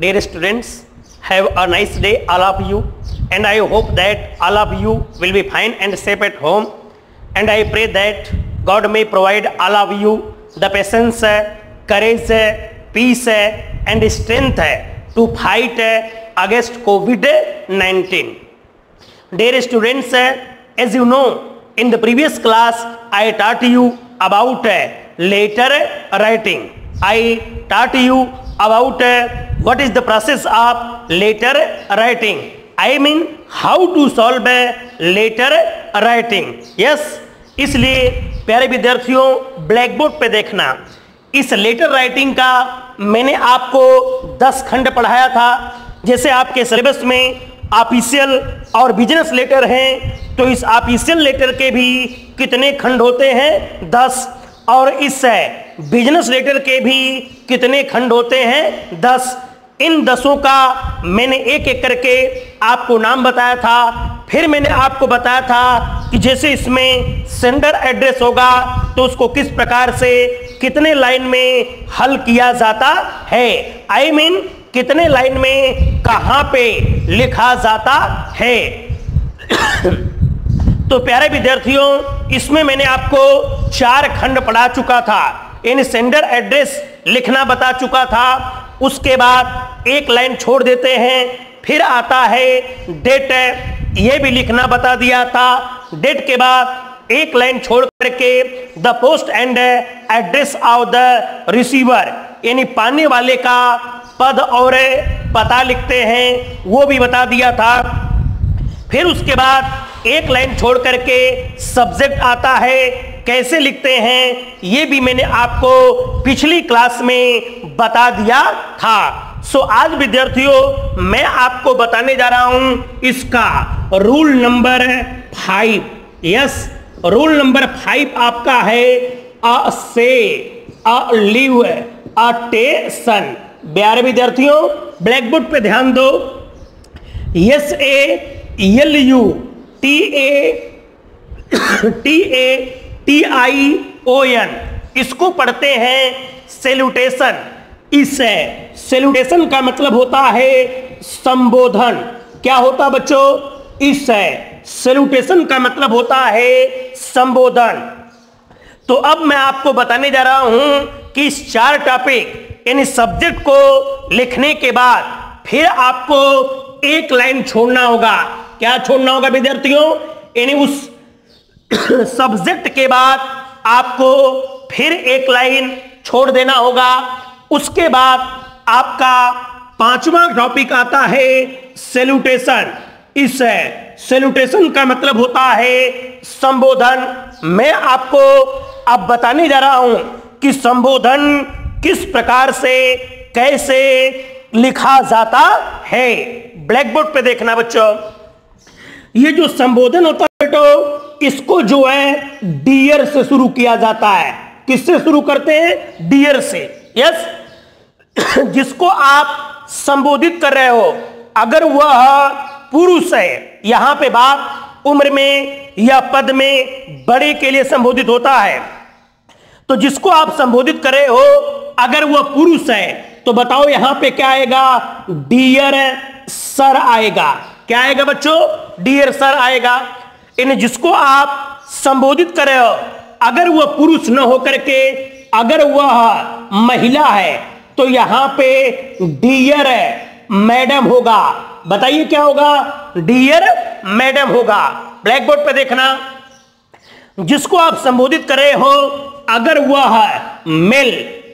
Dear students, have a nice day all of you and I hope that all of you will be fine and safe at home and I pray that God may provide all of you the patience, courage, peace and strength to fight against COVID-19. Dear students, as you know, in the previous class, I taught you about letter writing. I taught you about what is the process of letter writing. I mean how to solve letter writing. Yes, इसलिए प्यारे विद्यार्थियों black board पे देखना इस letter writing का मैंने आपको 10 खंड पढ़ाया था जैसे आपके सिलेबस में ऑफिशियल और बिज़नेस लेटर हैं तो इस ऑफिशियल लेटर के भी कितने खंड होते हैं दस और इस बिज़नेस लेटर के भी कितने खंड होते हैं? दस। इन दसों का मैंने एक एक करके आपको नाम बताया था। फिर मैंने आपको बताया था कि जैसे इसमें सेंडर एड्रेस होगा तो उसको किस प्रकार से कितने लाइन में हल किया जाता है? आई I मीन mean, कितने लाइन में कहाँ पे लिखा जाता है? तो प्यारे विद्यार्थियों इसमें मैंने आपको चार खंड पढ़ा चुका था। इन सेंडर एड्रेस लिखना बता चुका था। उसके बाद एक लाइन छोड़ देते हैं, फिर आता है डेट। ये भी लिखना बता दिया था। डेट के बाद एक लाइन छोड़ करके the post and address of the receiver, यानी पाने वाले का पद और पता लिखते हैं, वो भी बता दिया था। फिर उसके बाद एक लाइन छोड़ करके सब्जेक्ट आता है कैसे लिखते हैं, ये भी मैंने आपको पिछली क्लास में बता दिया था। सो आज विद्यार्थियों, मैं आपको बताने जा रहा हूँ इसका rule number five yes rule number five आपका है अ से अ लिव अ टेसन प्यारे विद्यार्थियों ब्लैक बोर्ड पे ध्यान दो। Yes A L U T A T A T I O N इसको पढ़ते हैं सेल्यूटेशन इस सेल्यूटेशन का मतलब होता है संबोधन. क्या होता बच्चों? इस सेल्यूटेशन का मतलब होता है संबोधन. तो अब मैं आपको बताने जा रहा हूँ कि इस चार टॉपिक यानी सब्जेक्ट को लिखने के बाद फिर आपको एक लाइन छोड़ना होगा. क्या छोड़ना होगा विद्यार्थियों? यानी उस सब्जेक्ट के बाद आपको फिर एक लाइन छोड़ देना होगा। उसके बाद आपका पांचवा टॉपिक आता है सेल्यूटेशन इस सेल्यूटेशन का मतलब होता है संबोधन। मैं आपको अब बताने जा रहा हूँ कि संबोधन किस प्रकार से, कैसे लिखा जाता है। ब्लैक बोर्ड पे देखना बच्चों। ये जो संबोधन होता है बेटो इसको जो है डियर से शुरू किया जाता है। किससे शुरू करते हैं? डियर से। यस जिसको आप संबोधित कर रहे हो। अगर वह पुरुष है, यहाँ पे बात उम्र में या पद में बड़े के लिए संबोधित होता है। तो जिसको आप संबोधित कर रहे हो, अगर वह पुरुष है तो बताओ यहाँ पे क्या आएगा? डियर सर आएगा। क्या आएगा बच्चों? डियर सर आएगा। इन जिसको आप संबोधित कर रहे हो, अगर वह पुरुष न होकर के, अगर वह महिला है तो यहाँ पे डियर मैडम होगा। बताइए क्या होगा? डियर मैडम होगा। ब्लैक बोर्ड पे देखना। जिसको आप संबोधित कर रहे हो, अगर वह मेल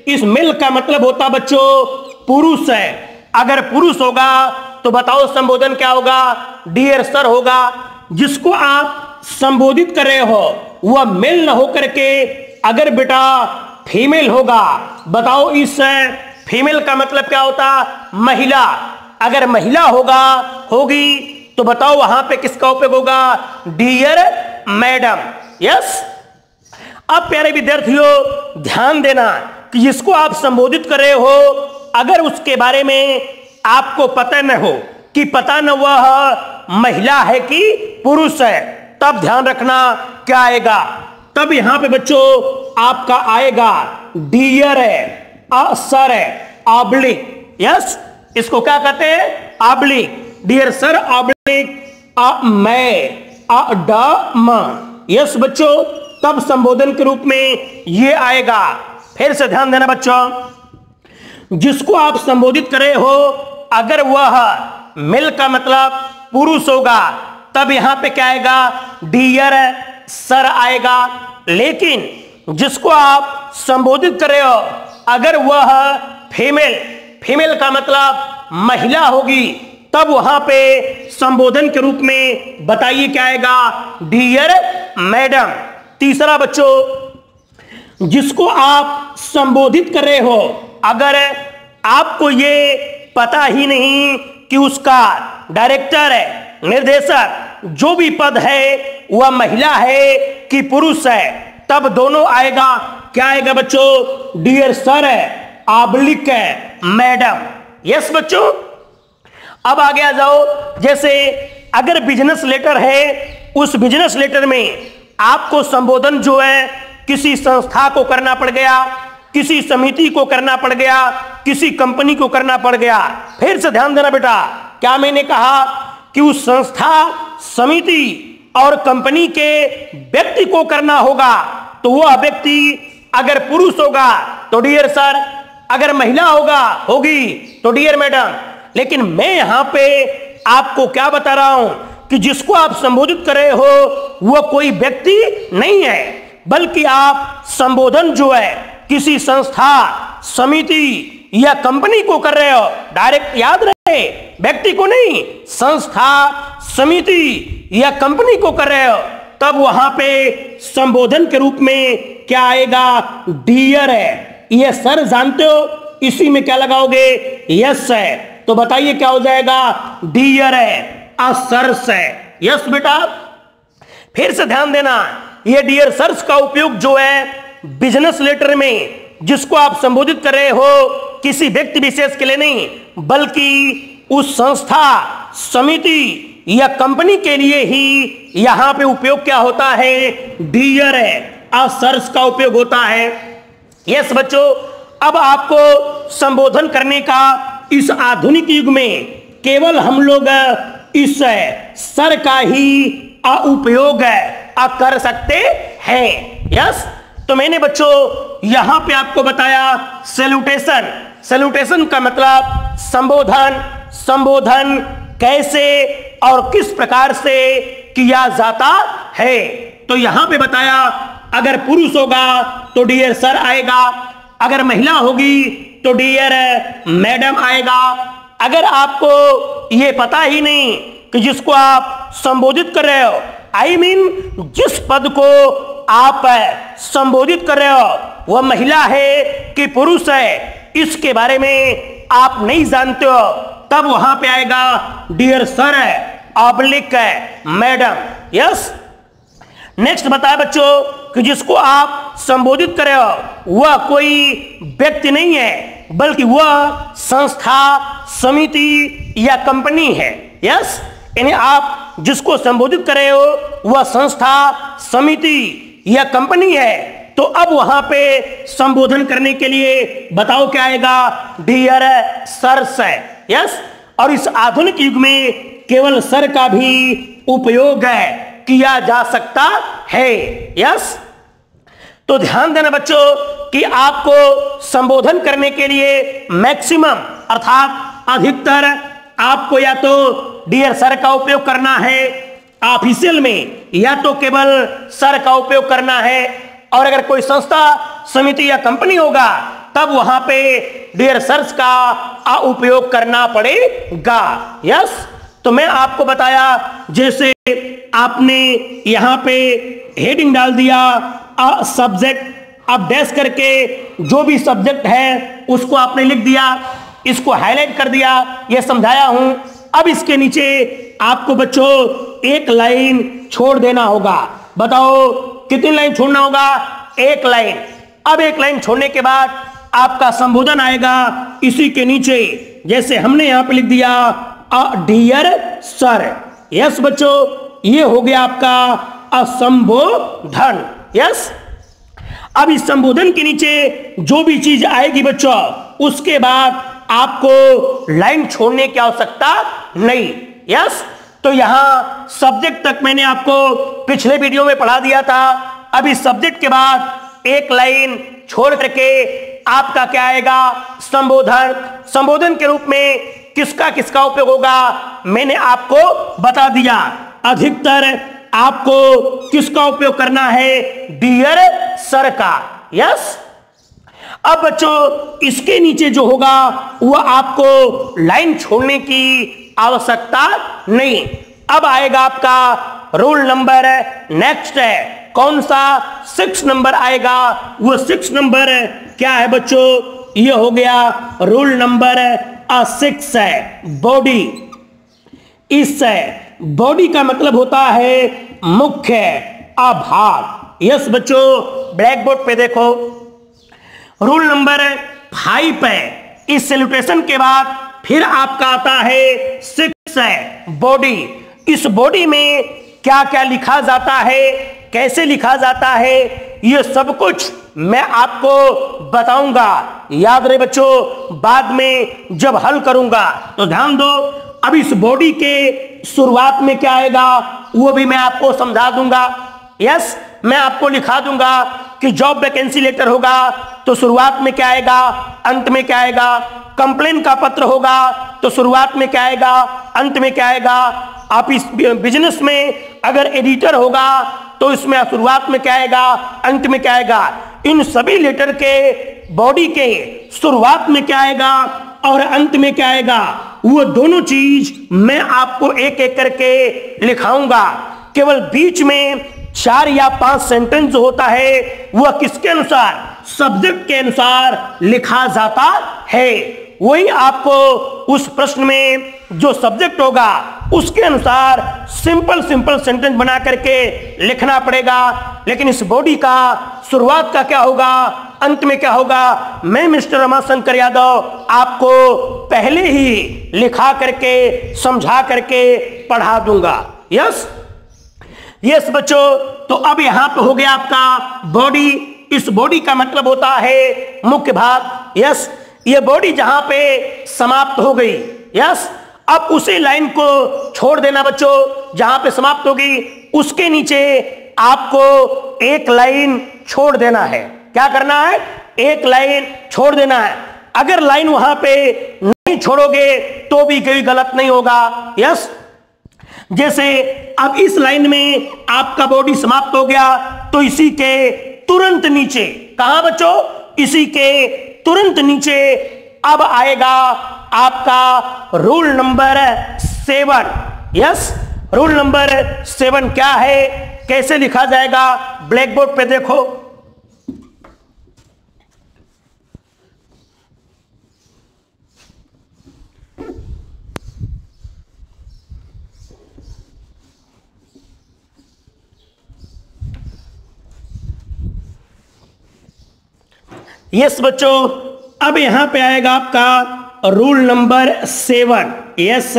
इस मेल का मतलब होता बच्चों, पुरुष है। अगर पुरुष होगा तो बताओ संबोधन क्या होगा? डियर सर होगा। जिसको आप संबोधित कर रहे हो, वह मेल न होकर के अगर बेटा फीमेल होगा। बताओ इस फीमेल का मतलब क्या होता? महिला। अगर महिला होगा, होगी तो बताओ वहाँ पे किसका उपयोग होगा? डियर मैडम यस अब प्यारे विद्यार्थियों, ध्यान देना कि जिसको आप संबोधित कर रहे हो, अगर उसके बारे में आपको पता न हो कि पता न वह महिला है कि पुरुष है। तब ध्यान रखना क्या आएगा। तब यहाँ पे बच्चों आपका आएगा। डियर है, असर है ऑब्लिक यस, इसको क्या कहते हैं? ऑब्लिक डियर सर ऑब्लिक मैं यस बच्चों, तब संबोधन के रूप में ये आएगा। फिर से ध्यान देना बच्चों। जिसको आप संबोधित करे हो, अगर वह मिल का मतलब पुरुष होगा, तब यहाँ पे क्या आएगा? डियर सर आएगा। लेकिन जिसको आप संबोधित कर रहे हो, अगर वह फीमेल फीमेल का मतलब महिला होगी, तब वहाँ पे संबोधन के रूप में बताइए क्या आएगा? डियर मैडम तीसरा बच्चों, जिसको आप संबोधित कर रहे हो, अगर आपको ये पता ही नहीं कि उसका डायरेक्टर है, निर्देशक, जो भी पद है, वह महिला है कि पुरुष है, तब दोनों आएगा। क्या आएगा बच्चों? डियर सर है आबलिक है मैडम यस बच्चों? अब आगे आ जाओ। जैसे अगर बिज़नेस लेटर है, उस बिज़नेस लेटर में आपको संबोधन जो है, किसी संस्था को करना पड़ गया। किसी समिति को करना पड़ गया, किसी कंपनी को करना पड़ गया। फिर से ध्यान देना बेटा, क्या मैंने कहा कि उस संस्था, समिति और कंपनी के व्यक्ति को करना होगा? तो वह व्यक्ति अगर पुरुष होगा तो डियर सर अगर महिला होगा, होगी तो डियर मैडम लेकिन मैं यहाँ पे आपको क्या बता रहा हूँ कि जिसको आप संबोधित कर रहे हो, वह कोई व्यक्ति नहीं है, बल्कि आप संबोधन जो है किसी संस्था, समिति या कंपनी को कर रहे हो? डायरेक्ट याद रहे। व्यक्ति को नहीं, संस्था, समिति या कंपनी को कर रहे हो। तब वहाँ पे संबोधन के रूप में क्या आएगा? डियर है। ये सर जानते हो? इसी में क्या लगाओगे? यस है तो बताइए क्या हो जाएगा? डियर है। असर्स है। यस बेटा। फिर से ध्यान देना, ये डियर सर्स का उपयोग जो है बिज़नेस लेटर में जिसको आप संबोधित कर रहे हो, किसी व्यक्ति विशेष के लिए नहीं, बल्कि उस संस्था, समिति या कंपनी के लिए ही यहाँ पे उपयोग क्या होता है? डियर है। असर्स का उपयोग होता है। यस बच्चों, अब आपको संबोधन करने का इस आधुनिक युग में केवल हम लोग, इस सर का ही उपयोग कर सकते हैं। यस तो मैंने बच्चों यहाँ पे आपको बताया सेल्यूटेशन सेल्यूटेशन का मतलब संबोधन संबोधन कैसे और किस प्रकार से किया जाता है। तो यहाँ पे बताया अगर पुरुष होगा तो डियर सर आएगा अगर महिला होगी तो डियर मैडम आएगा। अगर आपको यह पता ही नहीं कि जिसको आप संबोधित कर रहे हो आई I मीन mean, जिस पद को आप संबोधित कर रहे हो, वह महिला है कि पुरुष है, इसके बारे में आप नहीं जानते हो। तब वहाँ पे आएगा डियर सर है ऑब्लिक है मैडम यस नेक्स्ट बताए बच्चों, कि जिसको आप संबोधित कर रहे हो, वह कोई व्यक्ति नहीं है, बल्कि वह संस्था, समिति या कंपनी है यस यानी आप जिसको संबोधित कर रहे हो, वह संस्था, समिति या कंपनी है तो अब वहाँ पे संबोधन करने के लिए बताओ क्या आएगा? डियर सर है यस और इस आधुनिक युग में केवल सर का भी उपयोग है, किया जा सकता है। यस तो ध्यान देना बच्चों कि आपको संबोधन करने के लिए मैक्सिमम अर्थात अधिकतर, आपको या तो डियर सर का उपयोग करना है ऑफिशियल में। या तो केवल सर का उपयोग करना है, और अगर कोई संस्था, समिति या कंपनी होगा, तब वहाँ पे डियर सर्स का उपयोग करना पड़ेगा। यस तो मैं आपको बताया, जैसे आपने यहाँ पे हेडिंग डाल दिया सब्जेक्ट अब डैश करके जो भी सब्जेक्ट है, उसको आपने लिख दिया, इसको हाईलाइट कर दिया यह समझाया हूँ। अब इसके नीचे आपको बच्चों एक लाइन छोड़ देना होगा। बताओ, कितनी लाइन छोड़ना होगा? एक लाइन। अब एक लाइन छोड़ने के बाद आपका संबोधन आएगा इसी के नीचे, जैसे हमने यहाँ पे लिख दिया डियर सर। यस बच्चों, ये हो गया आपका असंबोधन। यस अब इस संबोधन के नीचे जो भी चीज़ आएगी बच्चों, उसके बाद आपको लाइन छोड़ने की आवश्यकता नहीं। यस तो यहाँ सब्जेक्ट तक मैंने आपको पिछले वीडियो में पढ़ा दिया था। अभी सब्जेक्ट के बाद एक लाइन छोड़ करके आपका क्या आएगा? संबोधन। संबोधन के रूप में किसका किसका उपयोग होगा? मैंने आपको बता दिया। अधिकतर आपको किसका उपयोग करना है? डियर सर का। यस अब बच्चों, इसके नीचे जो होगा, वह आपको लाइन छोड़ने की आवश्यकता नहीं। अब आएगा आपका रोल नंबर, नेक्स्ट है। कौन सा? सिक्स नंबर आएगा। वो सिक्स नंबर क्या है बच्चों? ये हो गया रोल नंबर सिक्स है, बॉडी। इस बॉडी का मतलब होता है मुख्य अभाग यस बच्चों ब्लैक बोर्ड पे देखो। रूल नंबर फाइव है। इस सेल्यूटेशन के बाद फिर आपका आता है सिक्स है बॉडी इस बॉडी में क्या क्या लिखा जाता है, कैसे लिखा जाता है, ये सब कुछ मैं आपको बताऊँगा। याद रहे बच्चों, बाद में जब हल करूँगा तो ध्यान दो, अब इस बॉडी के शुरुआत में क्या आएगा, वो भी मैं आपको समझा दूँगा। यस मैं आपको लिखा दूँगा कि जॉब वैकेंसी लेटर होगा तो शुरुआत में क्या आएगा? अंत में क्या आएगा? कंप्लेन का पत्र होगा तो शुरुआत में क्या आएगा? अंत में क्या आएगा? आप इस बिज़नेस में अगर एडिटर होगा तो इसमें शुरुआत में क्या आएगा? अंत में क्या आएगा? इन सभी लेटर के बॉडी के शुरुआत में क्या आएगा और अंत में क्या आएगा? वो दोनों चीज़ मैं आपको एक एक करके लिखाऊँगा। केवल बीच में चार या पाँच सेंटेंस जो होता है, वह किसके अनुसार? सब्जेक्ट के अनुसार लिखा जाता है। वही आपको उस प्रश्न में जो सब्जेक्ट होगा, उसके अनुसार सिंपल सिंपल सेंटेंस बना करके लिखना पड़ेगा। लेकिन इस बॉडी का शुरुआत का क्या होगा? अंत में क्या होगा? मैं मिस्टर रमाशंकर यादव आपको पहले ही लिखा करके, समझा करके पढ़ा दूँगा। यस यस बच्चों तो अब यहाँ पे हो गया आपका बॉडी इस बॉडी का मतलब होता है मुख्य भाग. यस, ये बॉडी जहाँ पे समाप्त हो गई. यस, अब उसी लाइन को छोड़ देना बच्चों, जहाँ पे समाप्त होगी, उसके नीचे आपको एक लाइन छोड़ देना है. क्या करना है? एक लाइन छोड़ देना है. अगर लाइन वहाँ पे नहीं छोड़ोगे तो भी कोई गलत नहीं होगा. यस जैसे अब इस लाइन में आपका बॉडी समाप्त हो गया तो इसी के तुरंत नीचे, कहा बच्चों? इसी के तुरंत नीचे अब आएगा आपका rule number seven yes rule number seven क्या है? कैसे लिखा जाएगा? ब्लैक बोर्ड पे देखो। यस बच्चों, अब यहाँ पे आएगा आपका rule number seven yes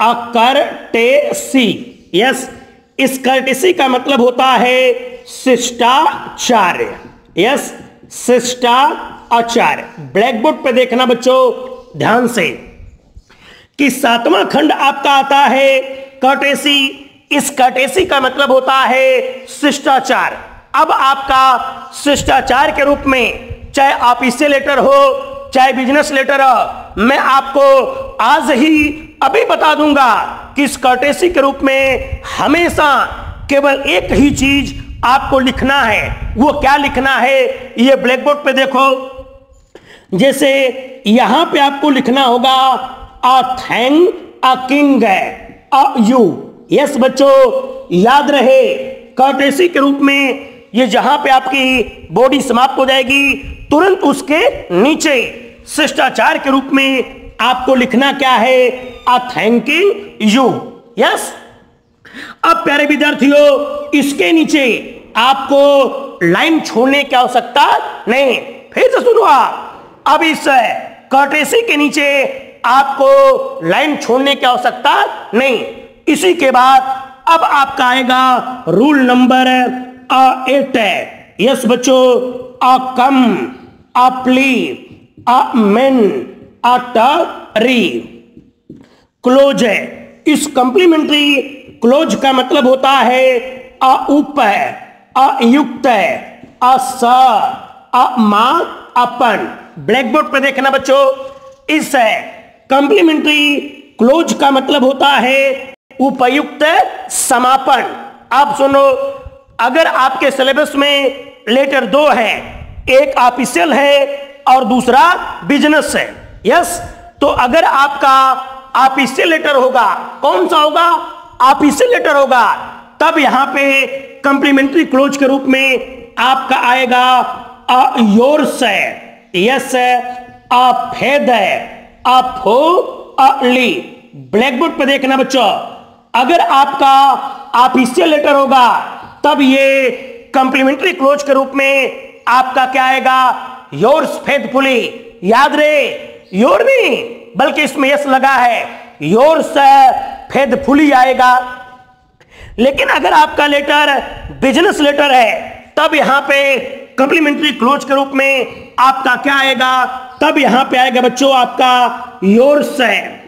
uh courtesy yes इस कर्टेसी का मतलब होता है शिष्टाचार्य. यस शिष्टाचार्य. ब्लैक बोर्ड पे देखना बच्चों, ध्यान से. कि सातवां खंड आपका आता है कर्टेसी इस कर्टेसी का मतलब होता है शिष्टाचार. अब आपका शिष्टाचार के रूप में चाहे ऑफिसियल लेटर हो, चाहे बिज़नेस लेटर हो मैं आपको आज ही अभी बता दूँगा कि इस कर्टेसी के रूप में हमेशा केवल एक ही चीज़ आपको लिखना है। वो क्या लिखना है, ये ब्लैक बोर्ड पे देखो। जैसे यहाँ पे आपको लिखना होगा अ थैंक अ किंग है अ यू यस बच्चों, याद रहे कर्टेसी के रूप में ये जहाँ पे आपकी बॉडी समाप्त हो जाएगी तुरंत उसके नीचे शिष्टाचार के रूप में आपको लिखना क्या है? अ थैंकिंग यू यस अब प्यारे विद्यार्थियों, इसके नीचे आपको लाइन छोड़ने की आवश्यकता नहीं। फिर से सुनो आप। अब इस कर्टेसी के नीचे आपको लाइन छोड़ने की आवश्यकता नहीं। इसी के बाद अब आपका आएगा रूल नंबर एट है यस बच्चों अ कम a plea, a men, अटरी क्लोज है। इस कंप्लीमेंट्री क्लोज का मतलब होता है अउप है अयुक्त है अस अमा अपन। ब्लैक बोर्ड पर देखना बच्चों इस है कंप्लीमेंट्री क्लोज का मतलब होता है उपयुक्त समापन। आप सुनो अगर आपके सिलेबस में लेटर दो है। एक ऑफिशियल है और दूसरा बिज़नेस है। यस? तो अगर आपका ऑफिशियल लेटर होगा, कौन सा होगा? ऑफिशियल लेटर होगा। तब यहाँ पे कंप्लीमेंट्री क्लोज के रूप में आपका आएगा योर्स है यस अफेद है अफो अली ब्लैक बोर्ड पे देखना बच्चों। अगर आपका ऑफिशियल लेटर होगा, तब ये कंप्लीमेंट्री क्लोज के रूप में आपका क्या आएगा? योर्स फेथफुली याद रहे योर नहीं, बल्कि इसमें यस लगा है। योर्स फेथफुली आएगा। लेकिन अगर आपका लेटर बिज़नेस लेटर है, तब यहाँ पे कंप्लीमेंट्री क्लोज के रूप में आपका क्या आएगा? तब यहाँ पे आएगा बच्चों आपका योर्स है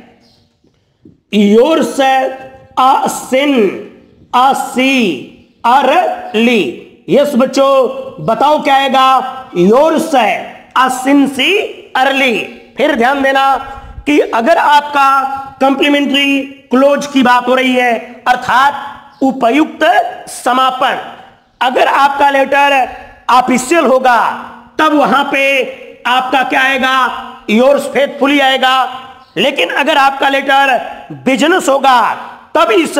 yours sincerely yes बच्चों, बताओ क्या आएगा? योर है असिंसी अर्ली। फिर ध्यान देना कि अगर आपका कंप्लीमेंट्री क्लोज की बात हो रही है, अर्थात उपयुक्त समापन। अगर आपका लेटर ऑफिशियल होगा, तब वहाँ पे आपका क्या आएगा? योर्स फेथफुली आएगा। लेकिन अगर आपका लेटर बिज़नेस होगा तब इस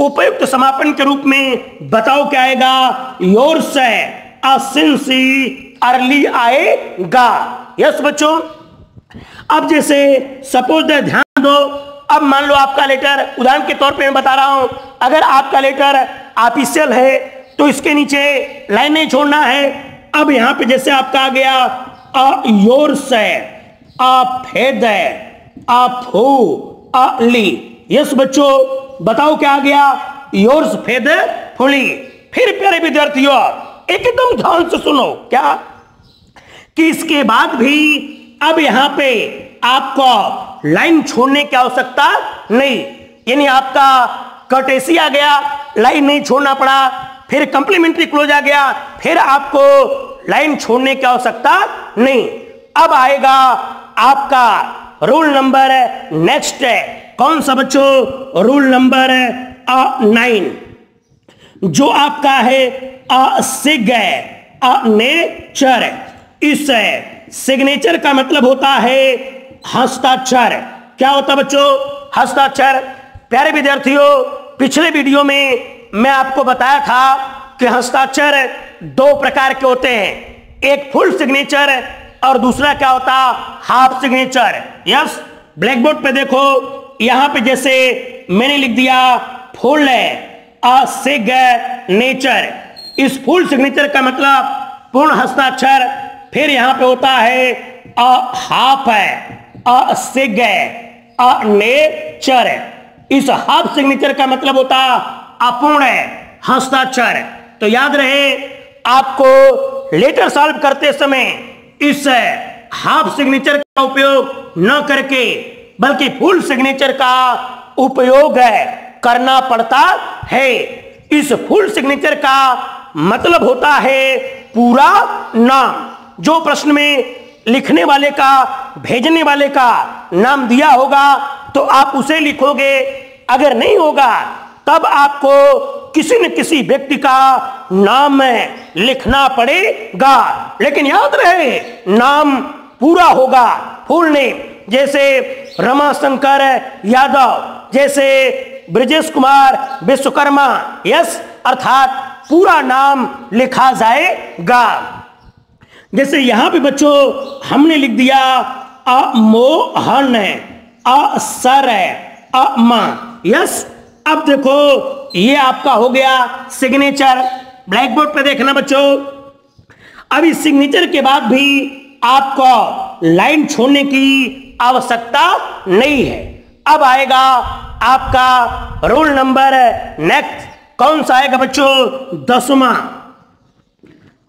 उपयुक्त समापन के रूप में बताओ क्या आएगा? योर्स है असिंसी अर्ली आएगा। यस बच्चों? अब जैसे सपोज़ ध्यान दो। अब मान लो आपका लेटर, उदाहरण के तौर पे मैं बता रहा हूँ, अगर आपका लेटर ऑफिशियल है तो इसके नीचे लाइन छोड़ना है। अब यहाँ पे जैसे आपका आ गया, अ योर्स है अ फेद अ फू अली यस बच्चों? बताओ क्या गया? Yours faithfully. फिर प्यारे विद्यार्थियों, एकदम ध्यान से सुनो। क्या? कि इसके बाद भी अब यहाँ पे आपको लाइन छोड़ने की आवश्यकता नहीं। यानी आपका कटेसी आ गया, लाइन नहीं छोड़ना पड़ा, फिर कंप्लीमेंट्री क्लोज आ गया, फिर आपको लाइन छोड़ने की आवश्यकता नहीं। अब आएगा आपका रूल नंबर नेक्स्ट है। कौन सा बच्चों? रूल नंबर नाइन जो आपका है असिग नेचर इस सिग्नेचर का मतलब होता है हस्ताक्षर। क्या होता बच्चों? हस्ताक्षर। प्यारे विद्यार्थियों, पिछले वीडियो में मैं आपको बताया था कि हस्ताक्षर दो प्रकार के होते हैं। एक फुल सिग्नेचर और दूसरा क्या होता? Half signature. Yes blackboard पे देखो, यहाँ पे जैसे मैंने लिख दिया, फुल नेचर इस फुल सिग्नेचर का मतलब पूर्ण हस्ताक्षर फिर यहाँ पे होता है, अ हाफ़ है, असिग अ नेचर इस हाफ़ सिग्नेचर का मतलब होता अपूर्ण हस्ताक्षर। तो याद रहे, आपको लेटर सॉल्व करते समय इस हाफ़ सिग्नेचर का उपयोग न करके, बल्कि फुल सिग्नेचर का उपयोग है, करना पड़ता है। इस फुल सिग्नेचर का मतलब होता है पूरा नाम, जो प्रश्न में लिखने वाले का, भेजने वाले का नाम दिया होगा तो आप उसे लिखोगे। अगर नहीं होगा, तब आपको किसी न किसी व्यक्ति का नाम लिखना पड़ेगा। लेकिन याद रहे, नाम पूरा होगा। फुल नेम जैसे रमाशंकर यादव, जैसे ब्रजेश कुमार विश्वकर्मा, यस, अर्थात पूरा नाम लिखा जाएगा। जैसे यहाँ पे बच्चों, हमने लिख दिया अमोहन है असर है अमा यस अब देखो, ये आपका हो गया सिग्नेचर ब्लैक बोर्ड पे देखना बच्चों। अभी सिग्नेचर के बाद भी आपको लाइन छोड़ने की आवश्यकता नहीं है। अब आएगा आपका रोल नंबर नेक्स्ट कौन सा आएगा बच्चों? दसवा।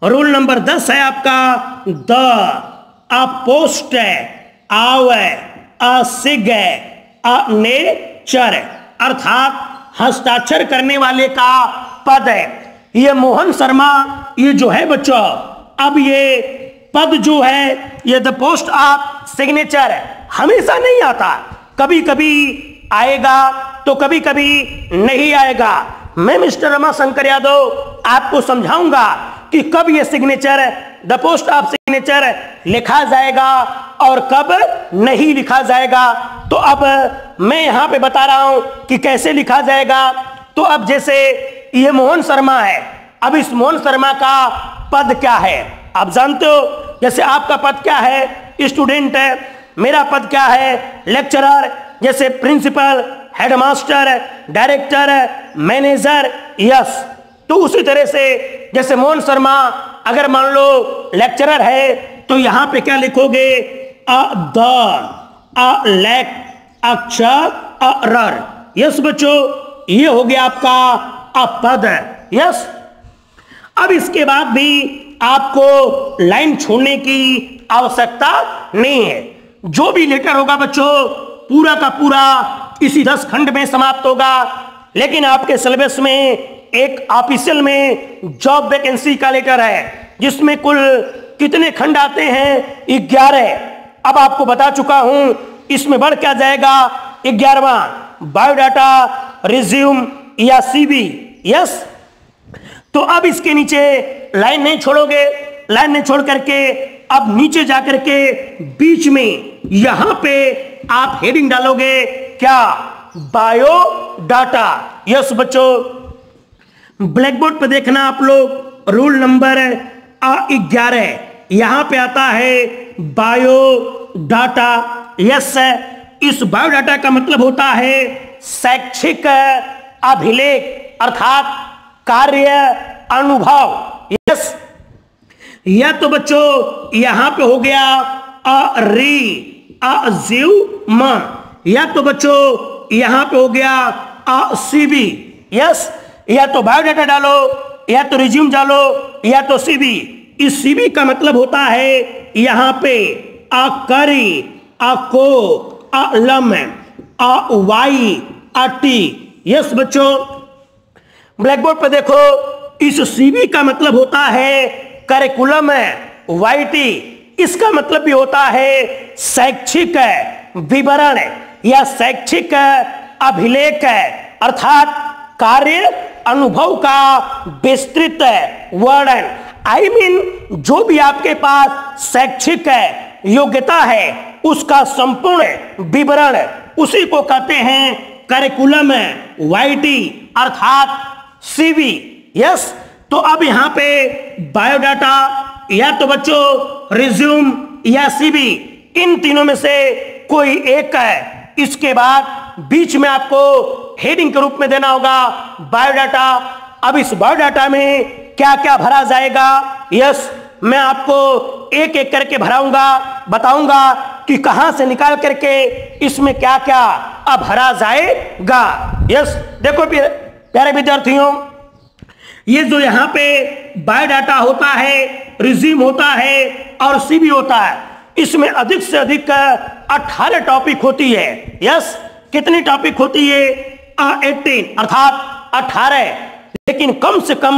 रोल नंबर दस है आपका। द। अपोस्ट आव असिग अनेचर अर्थात हस्ताक्षर करने वाले का पद है। ये मोहन शर्मा, ये जो है बच्चों, अब ये पद जो है, ये द पोस्ट ऑफ़ सिग्नेचर हमेशा नहीं आता। कभी कभी आएगा तो कभी कभी नहीं आएगा। मैं मिस्टर रमा शंकर यादव आपको समझाऊँगा कि कब ये signature the post of signature लिखा जाएगा और कब नहीं लिखा जाएगा। तो अब मैं यहाँ पे बता रहा हूँ कि कैसे लिखा जाएगा। तो अब जैसे ये मोहन शर्मा है, अब इस मोहन शर्मा का पद क्या है? आप जानते हो, जैसे आपका पद क्या है? स्टूडेंट है, मेरा पद क्या है? लेक्चरर, जैसे principal, headmaster, director, manager, yes. तो उसी तरह से, जैसे मोहन शर्मा, अगर मान लो लेक्चरर है तो यहाँ पे क्या लिखोगे? अ, द लेक, अक्षर अर यस बच्चों, ये हो गया आपका अपद यस अब इसके बाद भी आपको लाइन छोड़ने की आवश्यकता नहीं है। जो भी लेटर होगा बच्चों, पूरा का पूरा इसी दस खंड में समाप्त होगा। लेकिन आपके सिलेबस में एक ऑफिशियल में जॉब वैकेंसी का लेटर है, जिसमें कुल कितने खंड आते हैं? ग्यारह। अब आपको बता चुका हूँ, इसमें बढ़ क्या जाएगा? ग्यारहवा, बायोडाटा, रिज्यूम या सीबी यस। तो अब इसके नीचे लाइन नहीं छोड़ोगे, लाइन नहीं छोड़ करके अब नीचे जाकर के बीच में यहाँ पे आप हेडिंग डालोगे, क्या? बायो डाटा यस बच्चों ब्लैक बोर्ड पर देखना आप लोग, रूल नंबर ग्यारह। यहाँ पे आता है बायो डाटा यस इस बायो डाटा का मतलब होता है शैक्षिक अभिलेख, अर्थात कार्य अनुभव। यस। या तो बच्चों, यहाँ पे हो गया अ री अजीव म। या तो बच्चों, यहाँ पे हो गया अ सीबी यस। या तो बायोडाटा डालो, या तो रिज्यूम डालो, या तो सीबी इस सीबी का मतलब होता है यहाँ पे अ करी अ को अ लम अ वाई अ टी. यस बच्चों. ब्लैक बोर्ड पर देखो, इस सीबी का मतलब होता है करिकुलम वाईटी इसका मतलब भी होता है शैक्षिक विवरण या शैक्षिक अभिलेख, अर्थात कार्य अनुभव का विस्तृत वर्णन। आई मीन जो भी आपके पास शैक्षिक है, योग्यता है, उसका संपूर्ण विवरण उसी को कहते हैं करिकुलम वाईटी अर्थात सीवी यस तो अब यहाँ पे बायोडाटा या तो बच्चों रिज्यूम या सीबी इन तीनों में से कोई एक है। इसके बाद बीच में आपको हेडिंग के रूप में देना होगा। बायोडाटा अब इस बायोडाटा में क्या क्या भरा जाएगा? यस मैं आपको एक एक करके भराऊँगा, बताऊँगा कि कहाँ से निकाल करके इसमें क्या क्या अब भरा जाएगा। यस देखो प्यारे विद्यार्थियों, ये जो यहाँ पे बायोडाटा होता है रिज्यूम होता है और सीबी होता है, इसमें अधिक से अधिक अठारह टॉपिक होती है। यस कितनी टॉपिक होती है? एटीन अर्थात अठारह लेकिन कम से कम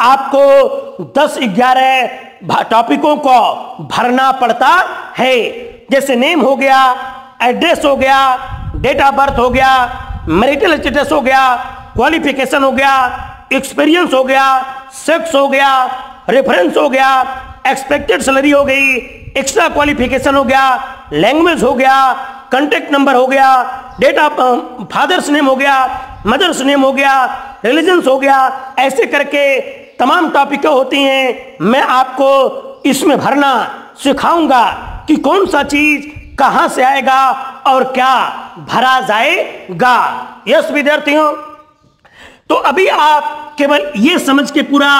आपको दस ग्यारह टॉपिकों को भरना पड़ता है जैसे नेम हो गया एड्रेस हो गया डेट ऑफ़ बर्थ हो गया मैरिटल स्टेटस हो गया क्वालिफिकेशन हो गया एक्सपीरियंस हो गया सेक्स हो गया रेफरेंस हो गया एक्सपेक्टेड सैलरी हो गई एक्स्ट्रा क्वालिफिकेशन हो गया लैंग्वेज हो गया कॉन्टेक्ट नंबर हो गया डेट ऑफ़ फादर्स नेम हो गया मदर्स नेम हो गया रिलीजन्स हो गया, ऐसे करके तमाम टॉपिक होती हैं। मैं आपको इसमें भरना सिखाऊँगा कि कौन सा चीज़ कहाँ से आएगा और क्या भरा जाएगा। यस विद्यार्थियों तो अभी आप केवल ये समझ के पूरा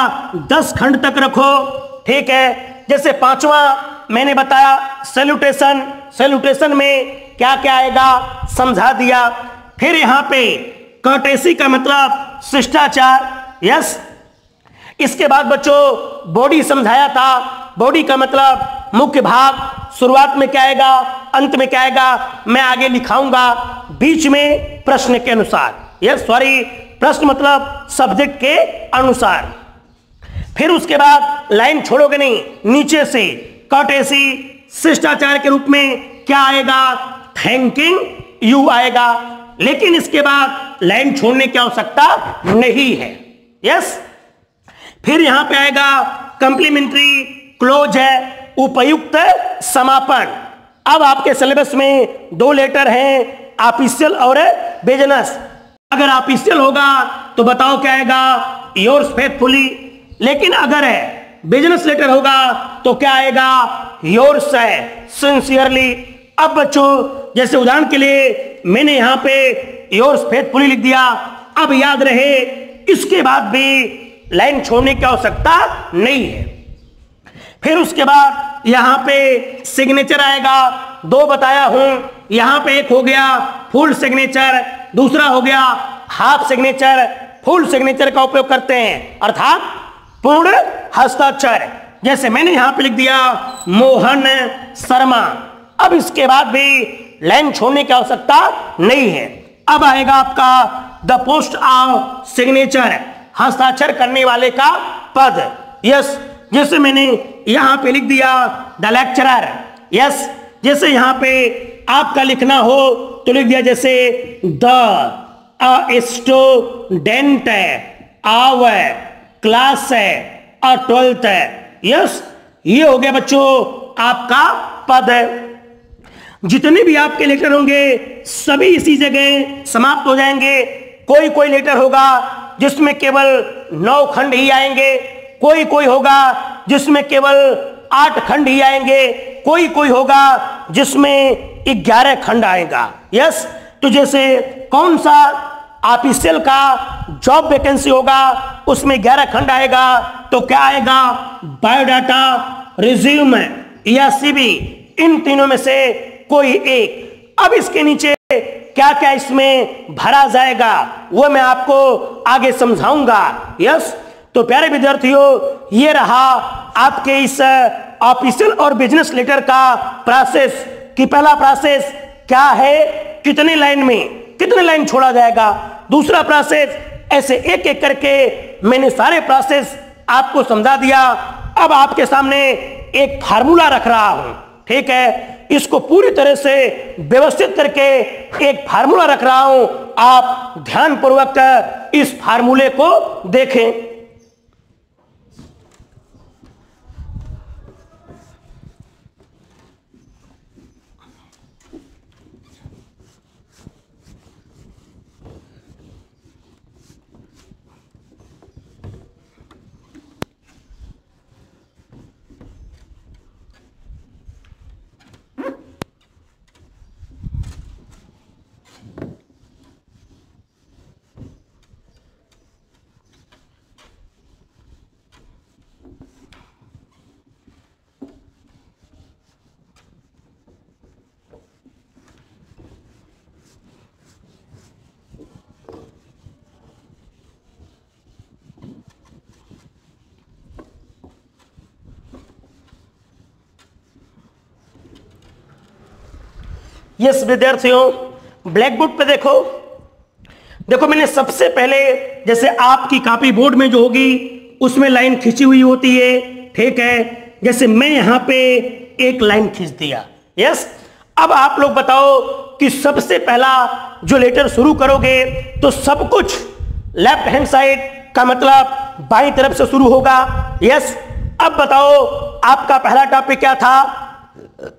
दस खंड तक रखो, ठीक है? जैसे पांचवा मैंने बताया सेल्यूटेशन सेल्यूटेशन में क्या क्या आएगा? समझा दिया। फिर यहाँ पे कर्टेसी का मतलब शिष्टाचार। यस। इसके बाद बच्चों बॉडी समझाया था। बॉडी का मतलब मुख्य भाग। शुरुआत में क्या आएगा? अंत में क्या आएगा? मैं आगे लिखाऊँगा। बीच में प्रश्न के अनुसार। यस सॉरी प्रश्न मतलब सब्जेक्ट के अनुसार। फिर उसके बाद लाइन छोड़ोगे नहीं। नीचे से कट ऐसी शिष्टाचार के रूप में क्या आएगा? थैंकिंग यू आएगा। लेकिन इसके बाद लाइन छोड़ने की आवश्यकता नहीं है। यस फिर यहाँ पे आएगा कंप्लीमेंट्री क्लोज है उपयुक्त समापन। अब आपके सिलेबस में दो लेटर हैं ऑफिशियल और बिज़नेस अगर ऑफिशियल होगा तो बताओ क्या आएगा योर्स फेथफुली लेकिन अगर है बिज़नेस लेटर होगा तो क्या आएगा योर्स है सिंसियरली अब बच्चों, जैसे उदाहरण के लिए मैंने यहाँ पे योर्स फेथफुली लिख दिया। अब याद रहे, इसके बाद भी लाइन छोड़ने की आवश्यकता नहीं है। फिर उसके बाद यहाँ पे सिग्नेचर आएगा। दो बताया हूँ। यहाँ पे एक हो गया फुल सिग्नेचर दूसरा हो गया हाफ़ सिग्नेचर फुल सिग्नेचर का उपयोग करते हैं। अर्थात पूर्ण हस्ताक्षर। जैसे मैंने यहाँ पे लिख दिया, मोहन शर्मा। अब इसके बाद भी लाइन छोड़ने की आवश्यकता नहीं है। अब आएगा आपका द पोस्ट ऑफ़ सिग्नेचर, हस्ताक्षर करने वाले का पद। यस, जैसे मैंने यहाँ पे लिख दिया, द लेक्चरर। यस, जैसे यहाँ पे आपका लिखना हो तो लिख दिया जैसे द स्टूडेंट है आव है क्लास है और ट्वेल्थ। है यस, ये हो गया बच्चों आपका पद। है जितने भी आपके लेटर होंगे, सभी इसी जगह समाप्त हो जाएँगे। कोई कोई लेटर होगा जिसमें केवल नौ खंड ही आएँगे कोई कोई होगा जिसमें केवल आठ खंड ही आएँगे कोई कोई होगा जिसमें ग्यारह खंड आएगा। यस तो जैसे कौन सा ऑफिशियल का जॉब वैकेंसी होगा, उसमें ग्यारह खंड आएगा तो क्या आएगा? बायोडाटा रिज्यूम या सीबी इन तीनों में से कोई एक। अब इसके नीचे क्या क्या इसमें भरा जाएगा, वो मैं आपको आगे समझाऊँगा। यस? तो प्यारे विद्यार्थियों, ये रहा आपके इस ऑफिशियल और बिज़नेस लेटर का प्रोसेस कि पहला प्रोसेस क्या है, कितने लाइन में, कितने लाइन छोड़ा जाएगा? दूसरा प्रोसेस ऐसे एक एक करके मैंने सारे प्रोसेस आपको समझा दिया। अब आपके सामने एक फार्मूला रख रहा हूँ। ठीक है, इसको पूरी तरह से व्यवस्थित करके एक फार्मूला रख रहा हूँ। आप ध्यानपूर्वक इस फार्मूले को देखें। यस विद्यार्थियों ब्लैक बोर्ड पे देखो। देखो, मैंने सबसे पहले जैसे आपकी कॉपी बोर्ड में जो होगी, उसमें लाइन खींची हुई होती है, ठीक है? जैसे मैं यहाँ पे एक लाइन खींच दिया। यस अब आप लोग बताओ कि सबसे पहला जो लेटर शुरू करोगे तो सब कुछ लेफ़्ट हैंड साइड का मतलब बाई तरफ़ से शुरू होगा। यस अब बताओ, आपका पहला टॉपिक क्या था?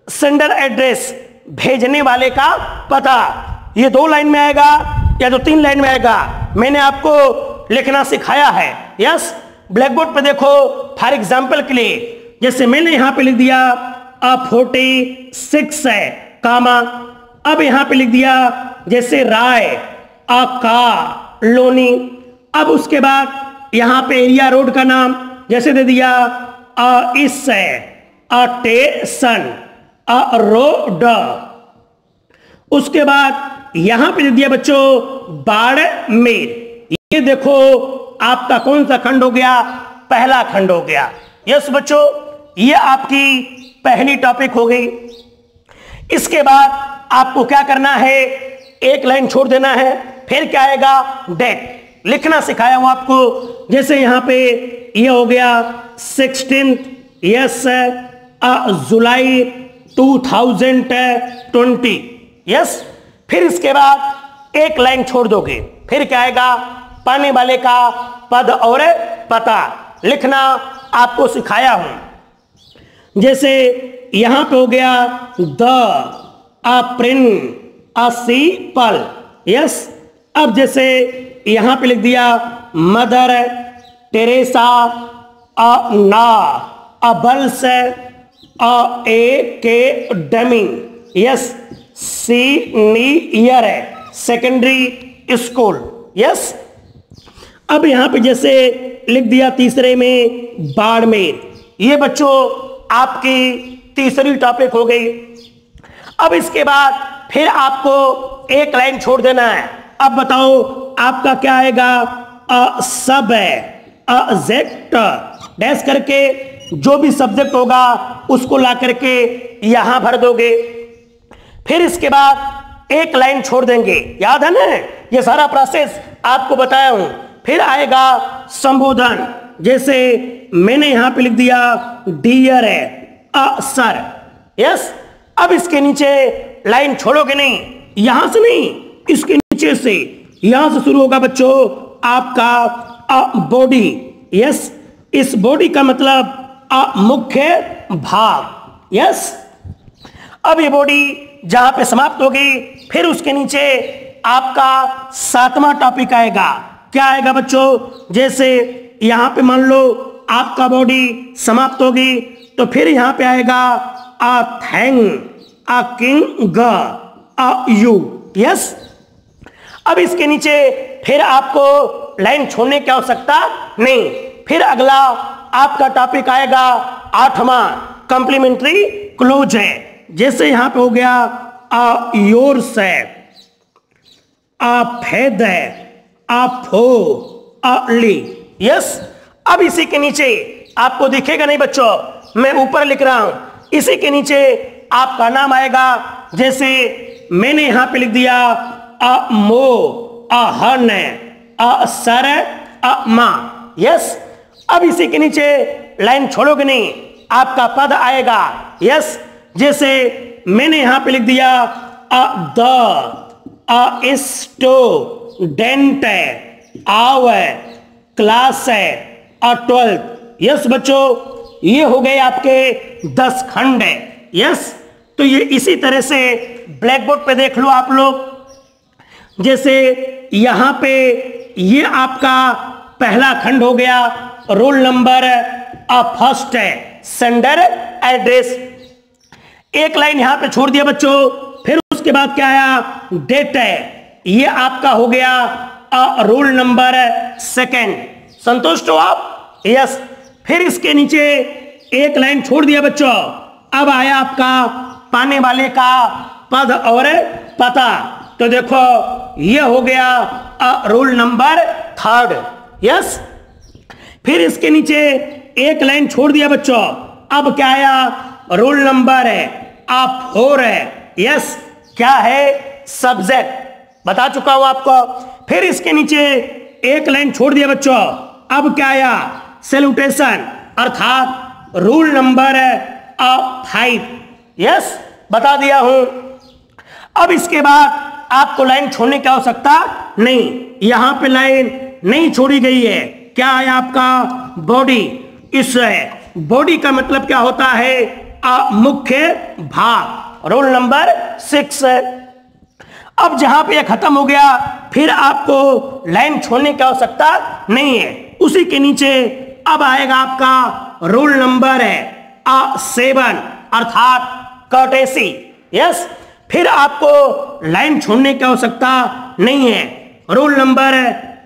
सेंडर एड्रेस भेजने वाले का पता। ये दो लाइन में आएगा या तो तीन लाइन में आएगा? मैंने आपको लिखना सिखाया है। यस ब्लैक बोर्ड पर देखो फॉर एग्ज़ाम्पल के लिए। जैसे मैंने यहाँ पे लिख दिया अ फोर्टी सिक्स है कामा अब यहाँ पे लिख दिया, जैसे राय अ का लोनी अब उसके बाद यहाँ पे एरिया रोड का नाम, जैसे दे दिया अ इस है अ टेसन रोड उसके बाद यहाँ पे दे दिया बच्चों, बाड़मेर। ये देखो, आपका कौन सा खंड हो गया? पहला खंड हो गया। यस बच्चों, ये आपकी पहली टॉपिक हो गई। इसके बाद आपको क्या करना है? एक लाइन छोड़ देना है, फिर क्या आएगा? डेट। लिखना सिखाया हूँ आपको। जैसे यहाँ पे ये यह हो गया सिक्सटीन यस जुलाई 2020 यस फिर इसके बाद एक लाइन छोड़ दोगे। फिर क्या आएगा? पाने वाले का पद और पता। लिखना आपको सिखाया हूँ। जैसे यहाँ पे हो गया, द अप्रिन असी पल। यस अब जैसे यहाँ पे लिख दिया, मदर टेरेसा, अ ना अबल्स ए, के डमिंग यस, सी, नी, ईयर है। Secondary school yes. अब यहाँ पे जैसे लिख दिया तीसरे में बाड़मेर ये बच्चों, आपकी तीसरी टॉपिक हो गई। अब इसके बाद फिर आपको एक लाइन छोड़ देना है। अब बताओ, आपका क्या आएगा? अ, सब है। अजेक्ट डैश करके जो भी सब्जेक्ट होगा, उसको ला करके यहाँ भर दोगे। फिर इसके बाद एक लाइन छोड़ देंगे। याद है ना? ये सारा प्रोसेस आपको बताया हूँ। फिर आएगा संबोधन। जैसे मैंने यहाँ पे लिख दिया डियर है, अ, सर। यस अब इसके नीचे लाइन छोड़ोगे नहीं? यहाँ से नहीं, इसके नीचे से। यहाँ से शुरू होगा बच्चों, आपका बॉडी यस इस बॉडी का मतलब मुख्य भाग यस अब ये बॉडी जहाँ पे समाप्त होगी, फिर उसके नीचे आपका सातवां टॉपिक आएगा। क्या आएगा बच्चों? जैसे यहाँ पे मान लो आपका बॉडी समाप्त होगी तो फिर यहाँ पे आएगा अ थैंग अ किंग अ यू यस अब इसके नीचे फिर आपको लाइन छोड़ने की आवश्यकता नहीं। फिर अगला आपका टॉपिक आएगा आठवां कंप्लीमेंट्री क्लोज है। जैसे यहाँ पे हो गया अ योर्स है फेद है अ फो अ ली। यस अब इसी के नीचे, आपको दिखेगा नहीं बच्चों, मैं ऊपर लिख रहा हूँ। इसी के नीचे आपका नाम आएगा, जैसे मैंने यहाँ पे लिख दिया अ मो अ हन अ सर अ मा। यस अब इसी के नीचे लाइन छोड़ोगे नहीं, आपका पद आएगा। यस जैसे मैंने यहाँ पे लिख दिया, अ, the, a student of class है, अ, ट्वेल्थ। यस बच्चों, ये हो गए आपके दस खंड है। यस तो ये इसी तरह से ब्लैक बोर्ड पे देख लो आप लोग। जैसे यहाँ पे ये आपका पहला खंड हो गया रोल नंबर फ़र्स्ट है। Sender, address. एक लाइन यहाँ पे छोड़ दिया बच्चों। फिर उसके बाद क्या आया? डेट है। ये आपका हो गया रोल नंबर सेकंड। संतुष्ट हो आप? यस। फिर इसके नीचे एक लाइन छोड़ दिया बच्चों। अब आया आपका पाने वाले का पद और पता। तो देखो, ये हो गया रोल नंबर थर्ड। यस। फिर इसके नीचे एक लाइन छोड़ दिया बच्चों। अब क्या आया रोल नंबर है। आप फोर है। यस क्या है? सब्जेक्ट बता चुका हूँ आपको। फिर इसके नीचे एक लाइन छोड़ दिया बच्चों। अब क्या आया सेल्यूटेशन अर्थात रूल नंबर है। अ फाइव यस बता दिया हूँ। अब इसके बाद आपको लाइन छोड़ने की आवश्यकता नहीं। यहाँ पे लाइन नहीं छोड़ी गई है। क्या है आपका बॉडी इस बॉडी का मतलब क्या होता है? मुख्य भाग। रोल नंबर सिक्स अब जहाँ पे खत्म हो गया, फिर आपको लाइन छोड़ने की आवश्यकता नहीं है। उसी के नीचे अब आएगा आपका रोल नंबर है अ सेवन अर्थात कटेसी यस फिर आपको लाइन छोड़ने की आवश्यकता नहीं है। रोल नंबर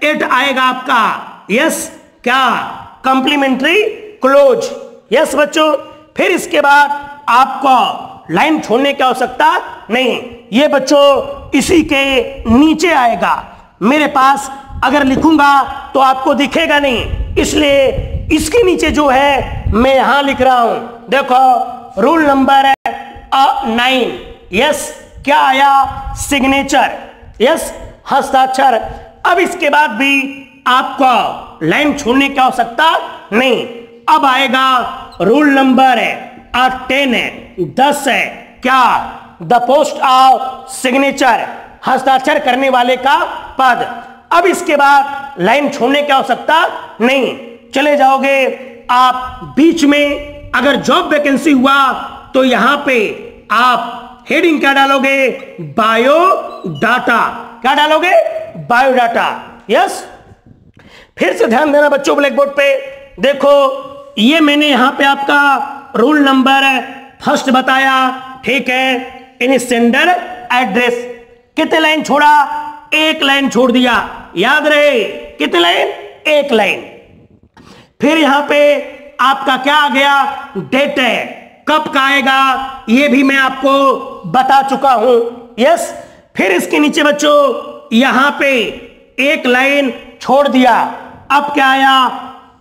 एट आएगा आपका। यस क्या? कंप्लीमेंट्री क्लोज यस बच्चों, फिर इसके बाद आपको लाइन छोड़ने की आवश्यकता नहीं। ये बच्चों, इसी के नीचे आएगा। मेरे पास अगर लिखूँगा तो आपको दिखेगा नहीं। इसलिए इसके नीचे जो है, मैं यहाँ लिख रहा हूँ। देखो रूल नंबर है नाइन यस क्या आया? सिग्नेचर यस हस्ताक्षर। अब इसके बाद भी आपको लाइन छोड़ने की आवश्यकता नहीं। अब आएगा रूल नंबर है टेन है, दस है, क्या? द पोस्ट ऑफ़ सिग्नेचर हस्ताक्षर करने वाले का पद। अब इसके बाद लाइन छोड़ने की आवश्यकता नहीं। चले जाओगे आप बीच में, अगर जॉब वैकेंसी हुआ तो यहाँ पे आप हेडिंग क्या डालोगे? बायो डाटा क्या डालोगे? बायोडाटा यस फिर से ध्यान देना बच्चों ब्लैक बोर्ड पे। देखो, ये मैंने यहाँ पे आपका रूल नंबर फ़र्स्ट बताया, ठीक है? इन सेंडर एड्रेस कितने लाइन छोड़ा? एक लाइन छोड़ दिया। याद रहे, कितने लाइन एक लाइन फिर यहाँ पे आपका क्या आ गया? डेट है। कब का आएगा? ये भी मैं आपको बता चुका हूँ। यस फिर इसके नीचे बच्चों, यहाँ पे एक लाइन छोड़ दिया। अब क्या आया?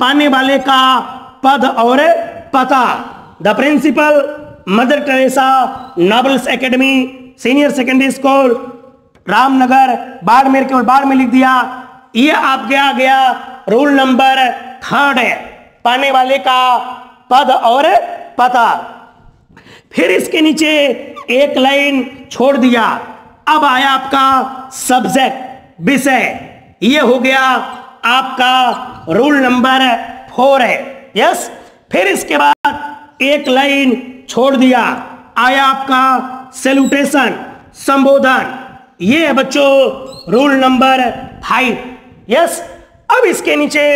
पाने वाले का पद और पता। The principal Mother Teresa Noble's academy senior secondary school Ramnagar Barmer केवल बाढ़ में लिख दिया। ये आप गया गया रूल नंबर थर्ड है। पाने वाले का पद और पता। फिर इसके नीचे एक लाइन छोड़ दिया। अब आया आपका सब्जेक्ट विषय। ये हो गया आपका रूल नंबर फोर है। यस फिर इसके बाद एक लाइन छोड़ दिया। आया आपका सेल्यूटेशन संबोधन। ये है बच्चों रूल नंबर फाइव यस अब इसके नीचे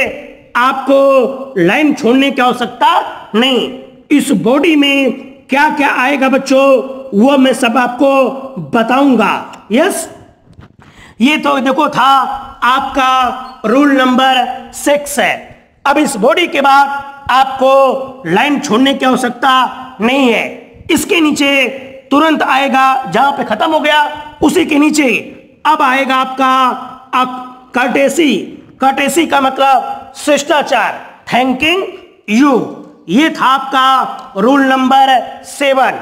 आपको लाइन छोड़ने की आवश्यकता नहीं। इस बॉडी में क्या क्या आएगा बच्चों, वो मैं सब आपको बताऊँगा। यस ये तो देखो था आपका रूल नंबर सिक्स है। अब इस बॉडी के बाद आपको लाइन छोड़ने की आवश्यकता नहीं है। इसके नीचे तुरंत आएगा, जहाँ पे खत्म हो गया, उसी के नीचे अब आएगा आपका, आप कर्टेसी कर्टेसी का मतलब शिष्टाचार। थैंकिंग यू ये था आपका रूल नंबर सेवन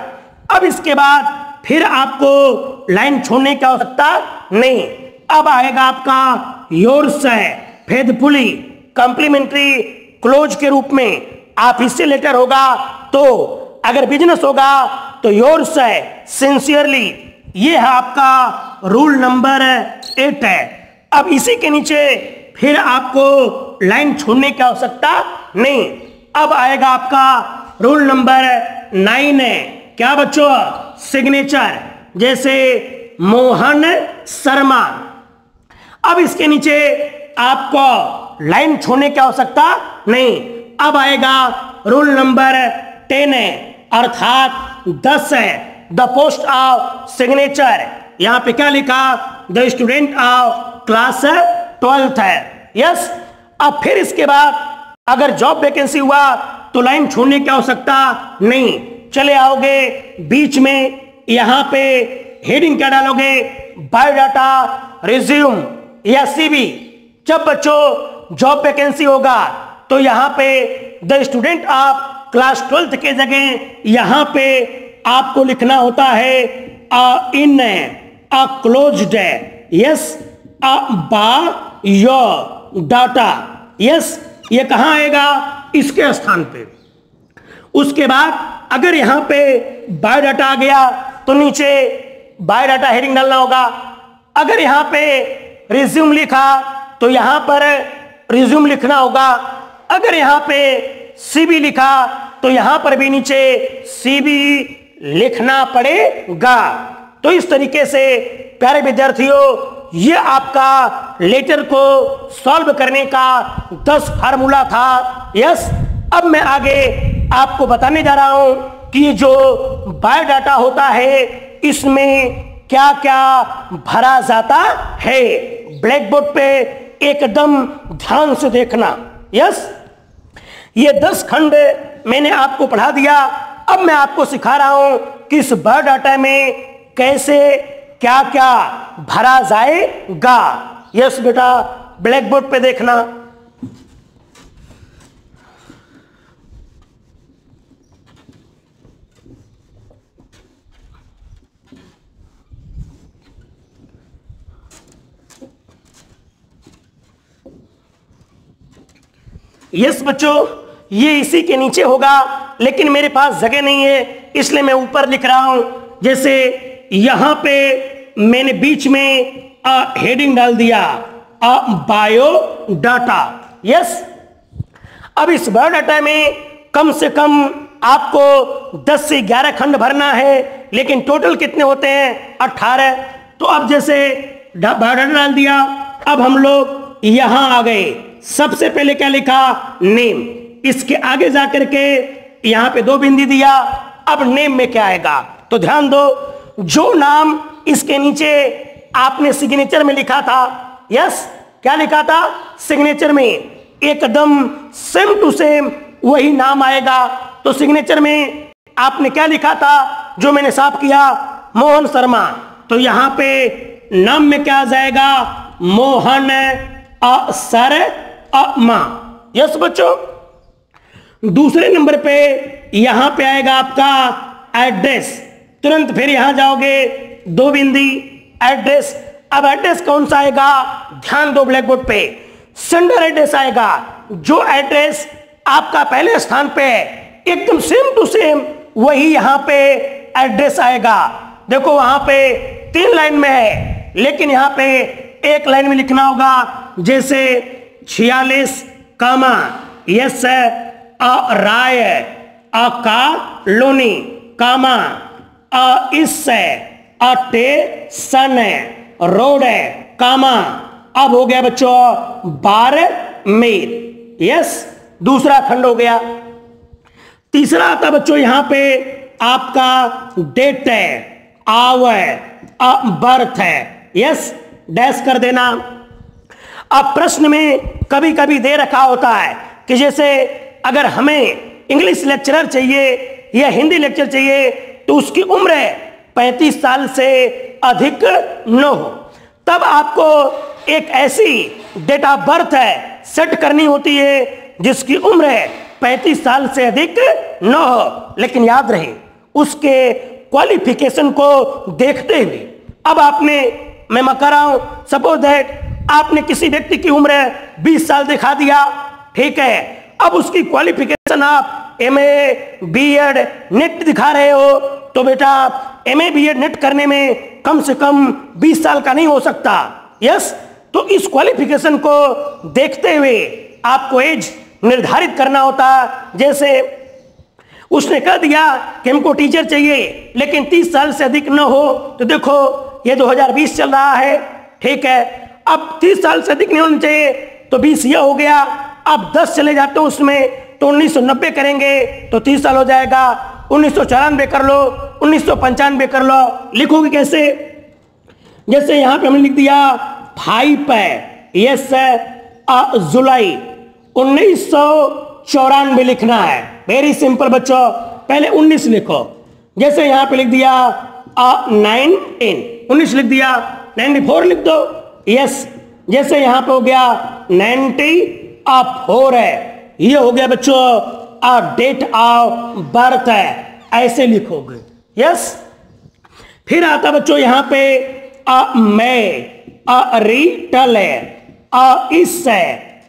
अब इसके बाद फिर आपको लाइन छोड़ने की आवश्यकता नहीं। अब आएगा आपका योर फेदफुली कंप्लीमेंट्री क्लोज के रूप में आप इससे लेटर होगा तो अगर बिज़नेस होगा तो योर है सिंसियरली ये है आपका रूल नंबर एट है। अब इसी के नीचे फिर आपको लाइन छोड़ने की आवश्यकता नहीं। अब आएगा आपका रूल नंबर नाइन है। क्या बच्चों सिग्नेचर जैसे मोहन शर्मा। अब इसके नीचे आपको लाइन छोड़ने की आवश्यकता नहीं। अब आएगा रूल नंबर टेन है, अर्थात दस है। द पोस्ट ऑफ़ सिग्नेचर यहाँ पे क्या लिखा? The student of class twelfth है। यस अब फिर इसके बाद अगर जॉब वैकेंसी हुआ तो लाइन छोड़ने की आवश्यकता नहीं। चले आओगे बीच में, यहाँ पे हेडिंग क्या डालोगे? बायोडाटा रिज्यूम या सीबी जब बच्चों जॉब वैकेंसी होगा तो यहाँ पे the student of class twelfth के जगह, यहाँ पे आपको लिखना होता है इन अ क्लोज्ड यस अ बा योर डाटा यस ये कहाँ आएगा? इसके स्थान पे। उसके बाद अगर यहाँ पे बायोडाटा आ गया तो नीचे बायोडाटा हेडिंग डालना होगा। अगर यहाँ पे रिज्यूम लिखा तो यहाँ पर रिज्यूम लिखना होगा। अगर यहाँ पे सीबी लिखा तो यहाँ पर भी नीचे सीबी लिखना पड़ेगा। तो इस तरीके से, प्यारे विद्यार्थियों, ये आपका लेटर को सॉल्व करने का दस फार्मूला था। यस, अब मैं आगे आपको बताने जा रहा हूँ कि जो बायोडाटा होता है, इसमें क्या क्या भरा जाता है? ब्लैक बोर्ड पे एकदम ध्यान से देखना। यस? ये दस खंड मैंने आपको पढ़ा दिया। अब मैं आपको सिखा रहा हूँ कि इस बायोडाटा में कैसे क्या क्या भरा जाएगा। यस बेटा? ब्लैक बोर्ड पे देखना। यस बच्चों ये इसी के नीचे होगा लेकिन मेरे पास जगह नहीं है इसलिए मैं ऊपर लिख रहा हूँ। जैसे यहाँ पे मैंने बीच में आ, हेडिंग डाल दिया आ, बायो डाटा यस अब इस बायो डाटा में कम से कम आपको 10 से 11 खंड भरना है लेकिन टोटल कितने होते हैं? 18 तो अब जैसे बायोडाटा डाल दिया अब हम लोग यहाँ आ गए। सबसे पहले क्या लिखा? नेम। इसके आगे जाकर के यहाँ पे दो बिंदी दिया। अब नेम में क्या आएगा? तो ध्यान दो, जो नाम इसके नीचे आपने सिग्नेचर में लिखा था यस क्या लिखा था? सिग्नेचर में। एकदम सेम टू सेम वही नाम आएगा। तो सिग्नेचर में आपने क्या लिखा था? जो मैंने साफ़ किया, मोहन शर्मा। तो यहाँ पे नाम में क्या आ जाएगा? मोहन सर अ मा यस बच्चों। दूसरे नंबर पे यहाँ पे आएगा आपका एड्रेस तुरंत फिर यहाँ जाओगे, दो बिंदी एड्रेस अब एड्रेस कौन सा आएगा? ध्यान दो ब्लैक बोर्ड पे। सेंडर एड्रेस आएगा। जो एड्रेस आपका पहले स्थान पे है, एकदम सेम टू सेम वही यहाँ पे एड्रेस आएगा। देखो वहाँ पे तीन लाइन में है, लेकिन यहाँ पे एक लाइन में लिखना होगा, जैसे छियालीस कामा यस अ राय, अ का लोनी, कामा, अ इस अटे सन, रोड, कामा। अब हो गया बच्चों, बार मेर यस, दूसरा खंड हो गया। तीसरा आता बच्चों यहाँ पे आपका डेट है आव है बर्थ है। यस, डैश कर देना। अब प्रश्न में कभी कभी दे रखा होता है कि जैसे अगर हमें इंग्लिश लेक्चरर चाहिए या हिंदी लेक्चर चाहिए तो उसकी उम्र पैंतीस साल से अधिक न हो। तब आपको एक ऐसी डेट ऑफ़ बर्थ है सेट करनी होती है, जिसकी उम्र है पैंतीस साल से अधिक न हो। लेकिन याद रहे, उसके क्वालिफिकेशन को देखते हुए। अब आपने मैं कर रहा हूँ सपोज़ दैट आपने किसी व्यक्ति की उम्र 20 साल दिखा दिया, ठीक है। अब उसकी क्वालिफिकेशन आप M A B Ed NET दिखा रहे हो तो बेटा M A B Ed NET करने में कम से कम 20 साल का नहीं हो सकता। यस तो इस क्वालिफिकेशन को देखते हुए आपको एज निर्धारित करना होता। जैसे उसने कह दिया कि हमको टीचर चाहिए, लेकिन 30 साल से अधिक न हो तो देखो, ये 2020 चल रहा है, ठीक है। अब 30 साल से अधिक नहीं होना चाहिए तो 20 यह हो गया। अब 10 चले जाते हो उसमें तो 1990 करेंगे तो 30 साल हो जाएगा। उन्नीस सौ चौरानवे कर लो, उन्नीस सौ पंचानबे कर लो। लिखोगे कैसे? जैसे यहाँ पे हमने लिख दिया फाइव है यस जुलाई, उन्नीस सौ चौरानवे लिखना है। वेरी सिंपल बच्चों, पहले उन्नीस लिखो। जैसे यहाँ पे लिख दिया नाइनटीन उन्नीस लिख दिया नाइनटी फोर लिख दो। यस जैसे यहाँ पे हो गया नाइनटी फोर है ये हो गया बच्चों आ डेट ऑफ़ बर्थ है। ऐसे लिखोगे। यस फिर आता बच्चों यहाँ पे आ मै अ रिटल है अ इस है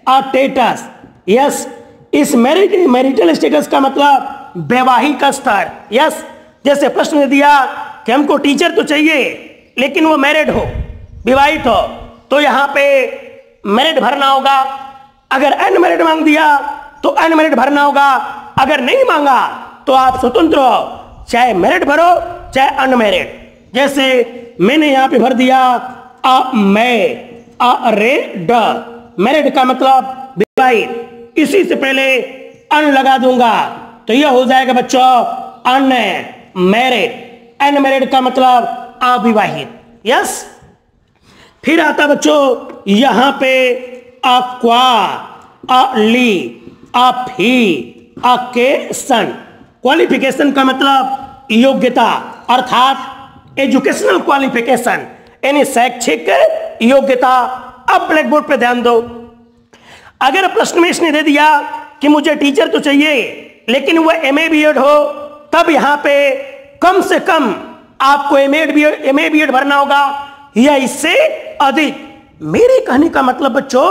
अ टेटस यस इस मैरिट मैरिटल स्टेटस का मतलब वैवाहिक स्तर। यस जैसे प्रश्न दिया कि हमको टीचर तो चाहिए, लेकिन वो मैरिड हो, विवाहित हो। तो यहाँ पे मेरिट भरना होगा। अगर अनमेरिड मांग दिया तो अनमेरिड भरना होगा। अगर नहीं मांगा तो आप स्वतंत्र हो। चाहे मैरिड भरो, चाहे अनमेरिड जैसे मैंने यहाँ पे भर दिया, अ मै, अ रे ड। मैरिड का मतलब विवाहित इसी से पहले अन लगा दूँगा। तो यह हो जाएगा बच्चों, अन मैरिड अनमेरिड का मतलब अविवाहित। यस फिर आता बच्चों, यहाँ पे अक्वा, अली, अफी अकेशन क्वालिफिकेशन का मतलब योग्यता, अर्थात एजुकेशनल क्वालिफिकेशन यानी शैक्षिक योग्यता। अब ब्लैक बोर्ड पे ध्यान दो। अगर प्रश्न में इसने दे दिया कि मुझे टीचर तो चाहिए, लेकिन वह एम ए बी एड हो, तब यहाँ पे कम से कम आपको M Ed B M A B Ed भरना होगा। या इससे अधिक? मेरे कहने का मतलब बच्चों,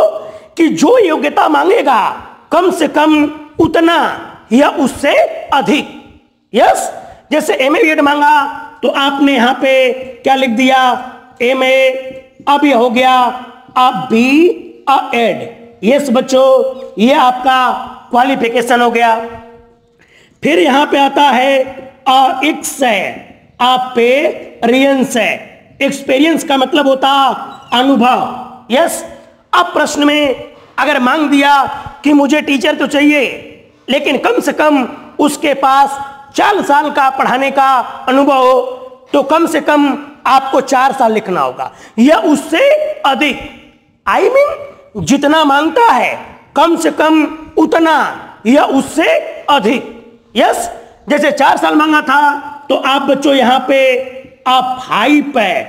कि जो योग्यता मांगेगा, कम से कम उतना या उससे अधिक। यस जैसे एम ए मांगा तो आपने यहाँ पे क्या लिख दिया? एम ए अब ये हो गया, अब बी एड यस बच्चों, ये आपका क्वालिफिकेशन हो गया। फिर यहाँ पे आता है, अ इक्स है, आप पे रियंस है। एक्सपीरियंस का मतलब होता अनुभव। यस अब प्रश्न में अगर मांग दिया कि मुझे टीचर तो चाहिए लेकिन कम से कम उसके पास चार साल का पढ़ाने का अनुभव हो तो कम से कम आपको चार साल लिखना होगा। या उससे अधिक। आई I मीन mean, जितना माँगता है कम से कम उतना या उससे अधिक। यस जैसे चार साल मांगा था तो आप बच्चों यहाँ पे फाइव है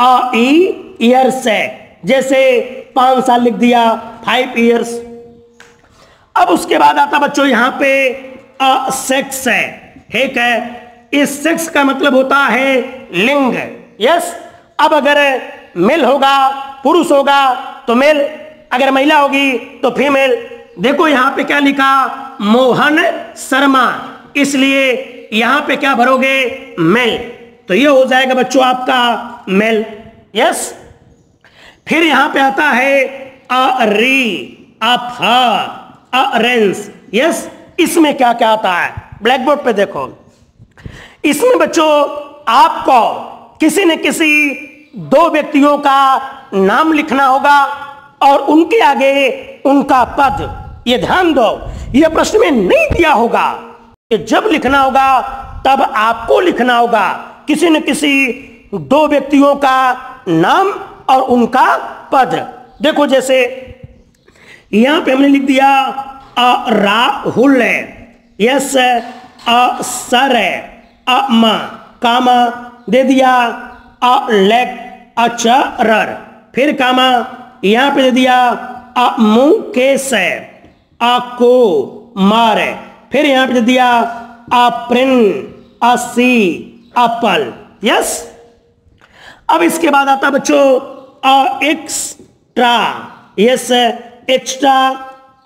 अ ईयर्स है। जैसे पाँच साल लिख दिया फाइव ईयर्स अब उसके बाद आता बच्चों यहाँ पे अ सेक्स है। ठीक है? इस सेक्स का मतलब होता है लिंग। यस अब अगर मेल होगा, पुरुष होगा तो मेल अगर महिला होगी तो फीमेल देखो यहाँ पे क्या लिखा, मोहन शर्मा। इसलिए यहाँ पे क्या भरोगे? मेल तो ये हो जाएगा बच्चों आपका मेल। यस फिर यहाँ पे आता है अरी अरेंस यस इसमें क्या क्या आता है? ब्लैक बोर्ड पे देखो। इसमें बच्चों आपको किसी न किसी दो व्यक्तियों का नाम लिखना होगा और उनके आगे उनका पद। ये ध्यान दो। ये प्रश्न में नहीं दिया होगा कि जब लिखना होगा तब आपको लिखना होगा। किसी न किसी दो व्यक्तियों का नाम और उनका पद। देखो जैसे यहाँ पे हमने लिख दिया राहुल है। यस सर है। म कामा, दे दिया अ लेक अचरर। फिर कामा, यहाँ पे दे दिया अ मुकेश है। को मार है। फिर यहाँ पे दे दिया अ प्रिन अपल यस अब इसके बाद आता बच्चों, अ एक्स्ट्रा यस एक्स्ट्रा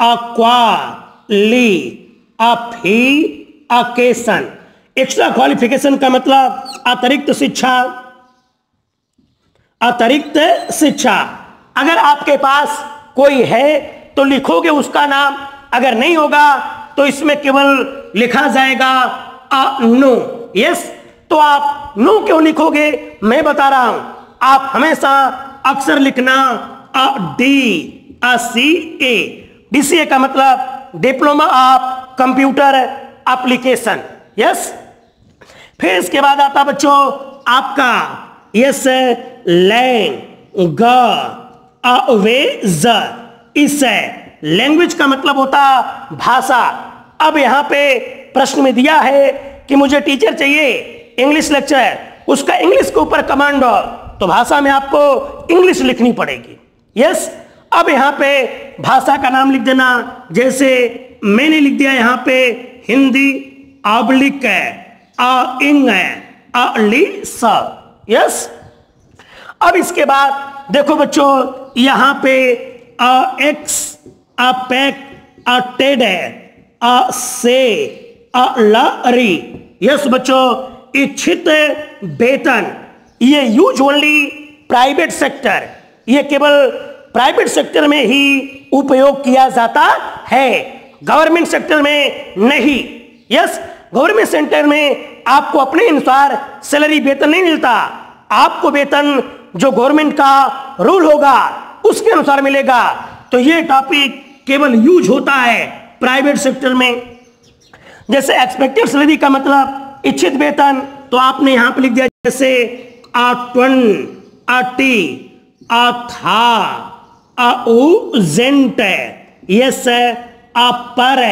अक्वा ली अफी अकेशन एक्स्ट्रा क्वालिफिकेशन का मतलब अतिरिक्त शिक्षा। अतिरिक्त शिक्षा। अगर आपके पास कोई है तो लिखोगे उसका नाम। अगर नहीं होगा तो इसमें केवल लिखा जाएगा, अ, नो। यस तो आप नो क्यों लिखोगे मैं बता रहा हूँ, आप हमेशा अक्सर लिखना अ, डी, अ, सी, ए। का मतलब diploma of computer application. Yes? फिर इसके बाद आता बच्चों, आपका, यस लैंग, गे इस लैंग्वेज का मतलब होता भाषा। अब यहाँ पे प्रश्न में दिया है कि मुझे टीचर चाहिए इंग्लिश लेक्चर उसका इंग्लिश के ऊपर कमांड हो तो भाषा में आपको इंग्लिश लिखनी पड़ेगी। यस अब यहाँ पे भाषा का नाम लिख देना, जैसे मैंने लिख दिया यहाँ पे हिंदी आबलिक है अ इंग है अ ली स। यस अब इसके बाद देखो बच्चों, यहाँ पे अ एक्स अ पैक अ टेड है अ से अ लरी यस बच्चों? इच्छित वेतन। ये यूज़ ओनली प्राइवेट सेक्टर ये केवल प्राइवेट सेक्टर में ही उपयोग किया जाता है। गवर्नमेंट सेक्टर में नहीं। यस गवर्नमेंट सेक्टर में आपको अपने अनुसार सैलरी वेतन नहीं मिलता। आपको वेतन जो गवर्नमेंट का रूल होगा, उसके अनुसार मिलेगा। तो ये टॉपिक केवल यूज़ होता है प्राइवेट सेक्टर में। जैसे एक्सपेक्टेड सैलरी का मतलब इच्छित वेतन तो आपने यहाँ पर लिख दिया जैसे आ ट्वन आ टी आ था अजेंट यस, अपर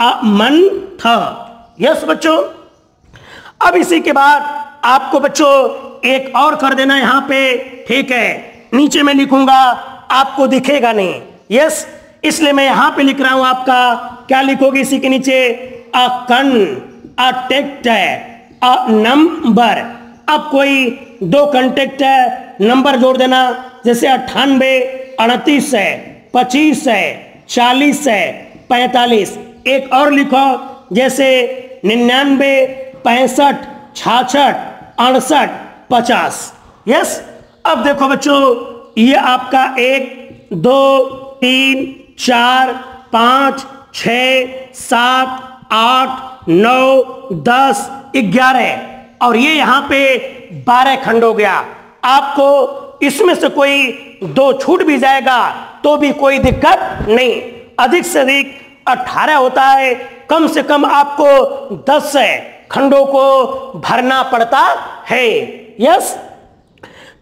अमन था यस बच्चों, अब इसी के बाद आपको बच्चों एक और कर देना यहाँ पे, ठीक है? नीचे में लिखूँगा, आपको दिखेगा नहीं। यस, इसलिए मैं यहाँ पे लिख रहा हूँ आपका, क्या लिखोगे इसी के नीचे? अ कन अ टेक्ट है अ नंबर अब कोई दो कंटेक्ट है नंबर जोड़ देना, जैसे अट्ठानबे, अड़तीस है, पच्चीस है, चालीस है, पैतालीस. एक और लिखो, जैसे निन्यानबे, पैंसठ, छाछठ, अड़सठ, पचास. यस अब देखो बच्चों, ये आपका एक, दो, तीन, चार, पाँच, छ, सात, आठ नौ, दस, ग्यारह। और ये यहाँ पे बारह खंड हो गया। आपको इसमें से कोई दो छूट भी जाएगा तो भी कोई दिक्कत नहीं। अधिक से अधिक अठारह होता है, कम से कम आपको दस खंडों को भरना पड़ता है। यस?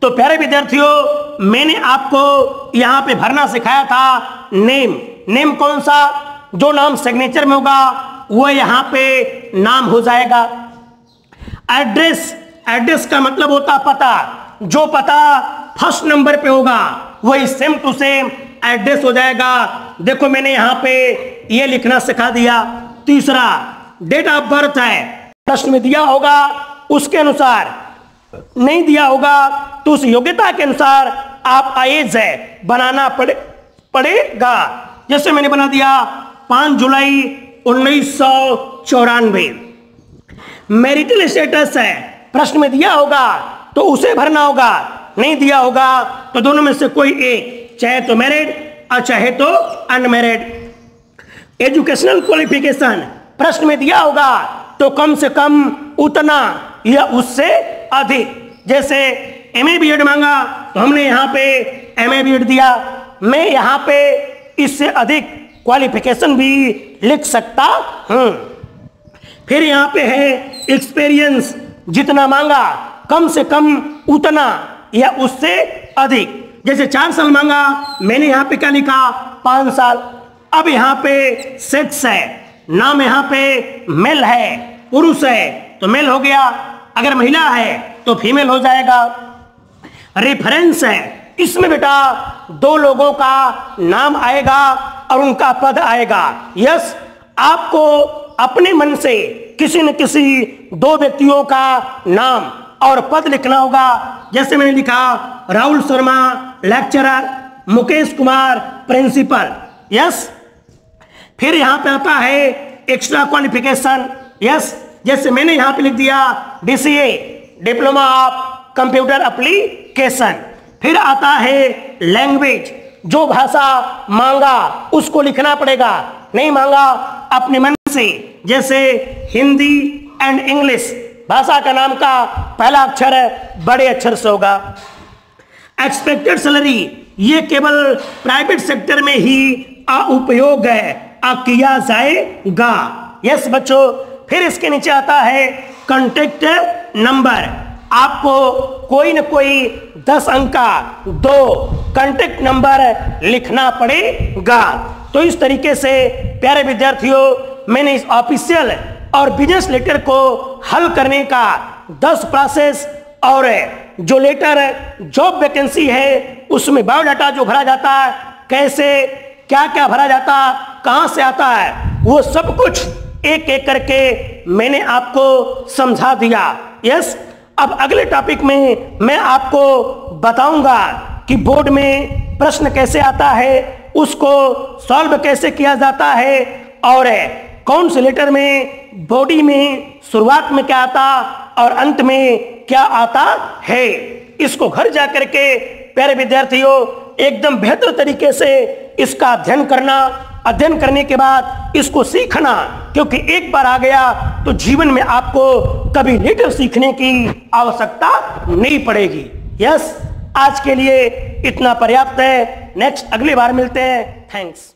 तो प्यारे विद्यार्थियों, मैंने आपको यहाँ पे भरना सिखाया था नेम। नेम कौन सा? जो नाम सिग्नेचर में होगा वो यहाँ पे नाम हो जाएगा। एड्रेस एड्रेस का मतलब होता पता। जो पता फ़र्स्ट नंबर पे होगा, वही सेम टू सेम एड्रेस हो जाएगा। देखो मैंने यहाँ पे ये लिखना सिखा दिया। तीसरा डेट ऑफ़ बर्थ है। प्रश्न में दिया होगा, उसके अनुसार। नहीं दिया होगा तो उस योग्यता के अनुसार आप आएज है, बनाना पड़े, पड़ेगा। जैसे मैंने बना दिया, पाँच जुलाई उन्नीस सौ चौरानवे। मैरिटल स्टेटस है। प्रश्न में दिया होगा तो उसे भरना होगा। नहीं दिया होगा तो दोनों में से कोई एक, चाहे तो मैरिड और चाहे तो अनमेरिड एजुकेशनल क्वालिफिकेशन प्रश्न में दिया होगा तो कम से कम उतना या उससे अधिक। जैसे एम ए बी एड मांगा तो हमने यहाँ पे एम ए बी एड दिया। मैं यहाँ पे इससे अधिक क्वालिफिकेशन भी लिख सकता, हूँ। फिर यहाँ पे है एक्सपीरियंस जितना मांगा, कम से कम उतना या उससे अधिक। जैसे चार साल मांगा, मैंने यहाँ पे क्या लिखा? पाँच साल। अब यहाँ पे सेक्स है, नाम यहाँ पे मेल है, पुरुष है तो मेल हो गया। अगर महिला है तो फीमेल हो जाएगा। रेफरेंस है, इसमें बेटा दो लोगों का नाम आएगा। और उनका पद आएगा। यस, आपको अपने मन से किसी न किसी दो व्यक्तियों का नाम और पद लिखना होगा। जैसे मैंने लिखा, Rahul Sharma lecturer Mukesh Kumar principal yes, फिर यहाँ पे आता है एक्स्ट्रा क्वालिफिकेशन यस, जैसे मैंने यहाँ पे लिख दिया DCA diploma of computer application फिर आता है लैंग्वेज जो भाषा मांगा, उसको लिखना पड़ेगा। नहीं मांगा, अपने मन से। जैसे हिंदी एंड इंग्लिश भाषा का नाम का पहला अक्षर है बड़े अक्षर से होगा। एक्सपेक्टेड सैलरी ये केवल प्राइवेट सेक्टर में ही उपयोग है आ किया जाएगा। यस बच्चों, फिर इसके नीचे आता है कॉन्टेक्ट नंबर आपको कोई न कोई दस अंक का दो कंटेक्ट नंबर लिखना पड़ेगा। तो इस तरीके से, प्यारे विद्यार्थियों, मैंने इस ऑफिशियल और बिज़नेस लेटर को हल करने का दस प्रोसेस और जो लेटर जॉब वैकेंसी है, उसमें बायोडाटा जो भरा जाता है, कैसे क्या क्या भरा जाता, कहाँ से आता है, वो सब कुछ एक एक करके मैंने आपको समझा दिया। यस अब अगले टॉपिक में मैं आपको बताऊँगा कि बोर्ड में प्रश्न कैसे आता है, उसको सॉल्व कैसे किया जाता है और कौन से लेटर में बॉडी में शुरुआत में क्या आता और अंत में क्या आता है। इसको घर जा करके प्यारे विद्यार्थियों, एकदम बेहतर तरीके से इसका अध्ययन करना अध्ययन करने के बाद इसको सीखना, क्योंकि एक बार आ गया तो जीवन में आपको कभी लेटर सीखने की आवश्यकता नहीं पड़ेगी। यस आज के लिए इतना पर्याप्त है। नेक्स्ट अगली बार मिलते हैं। थैंक्स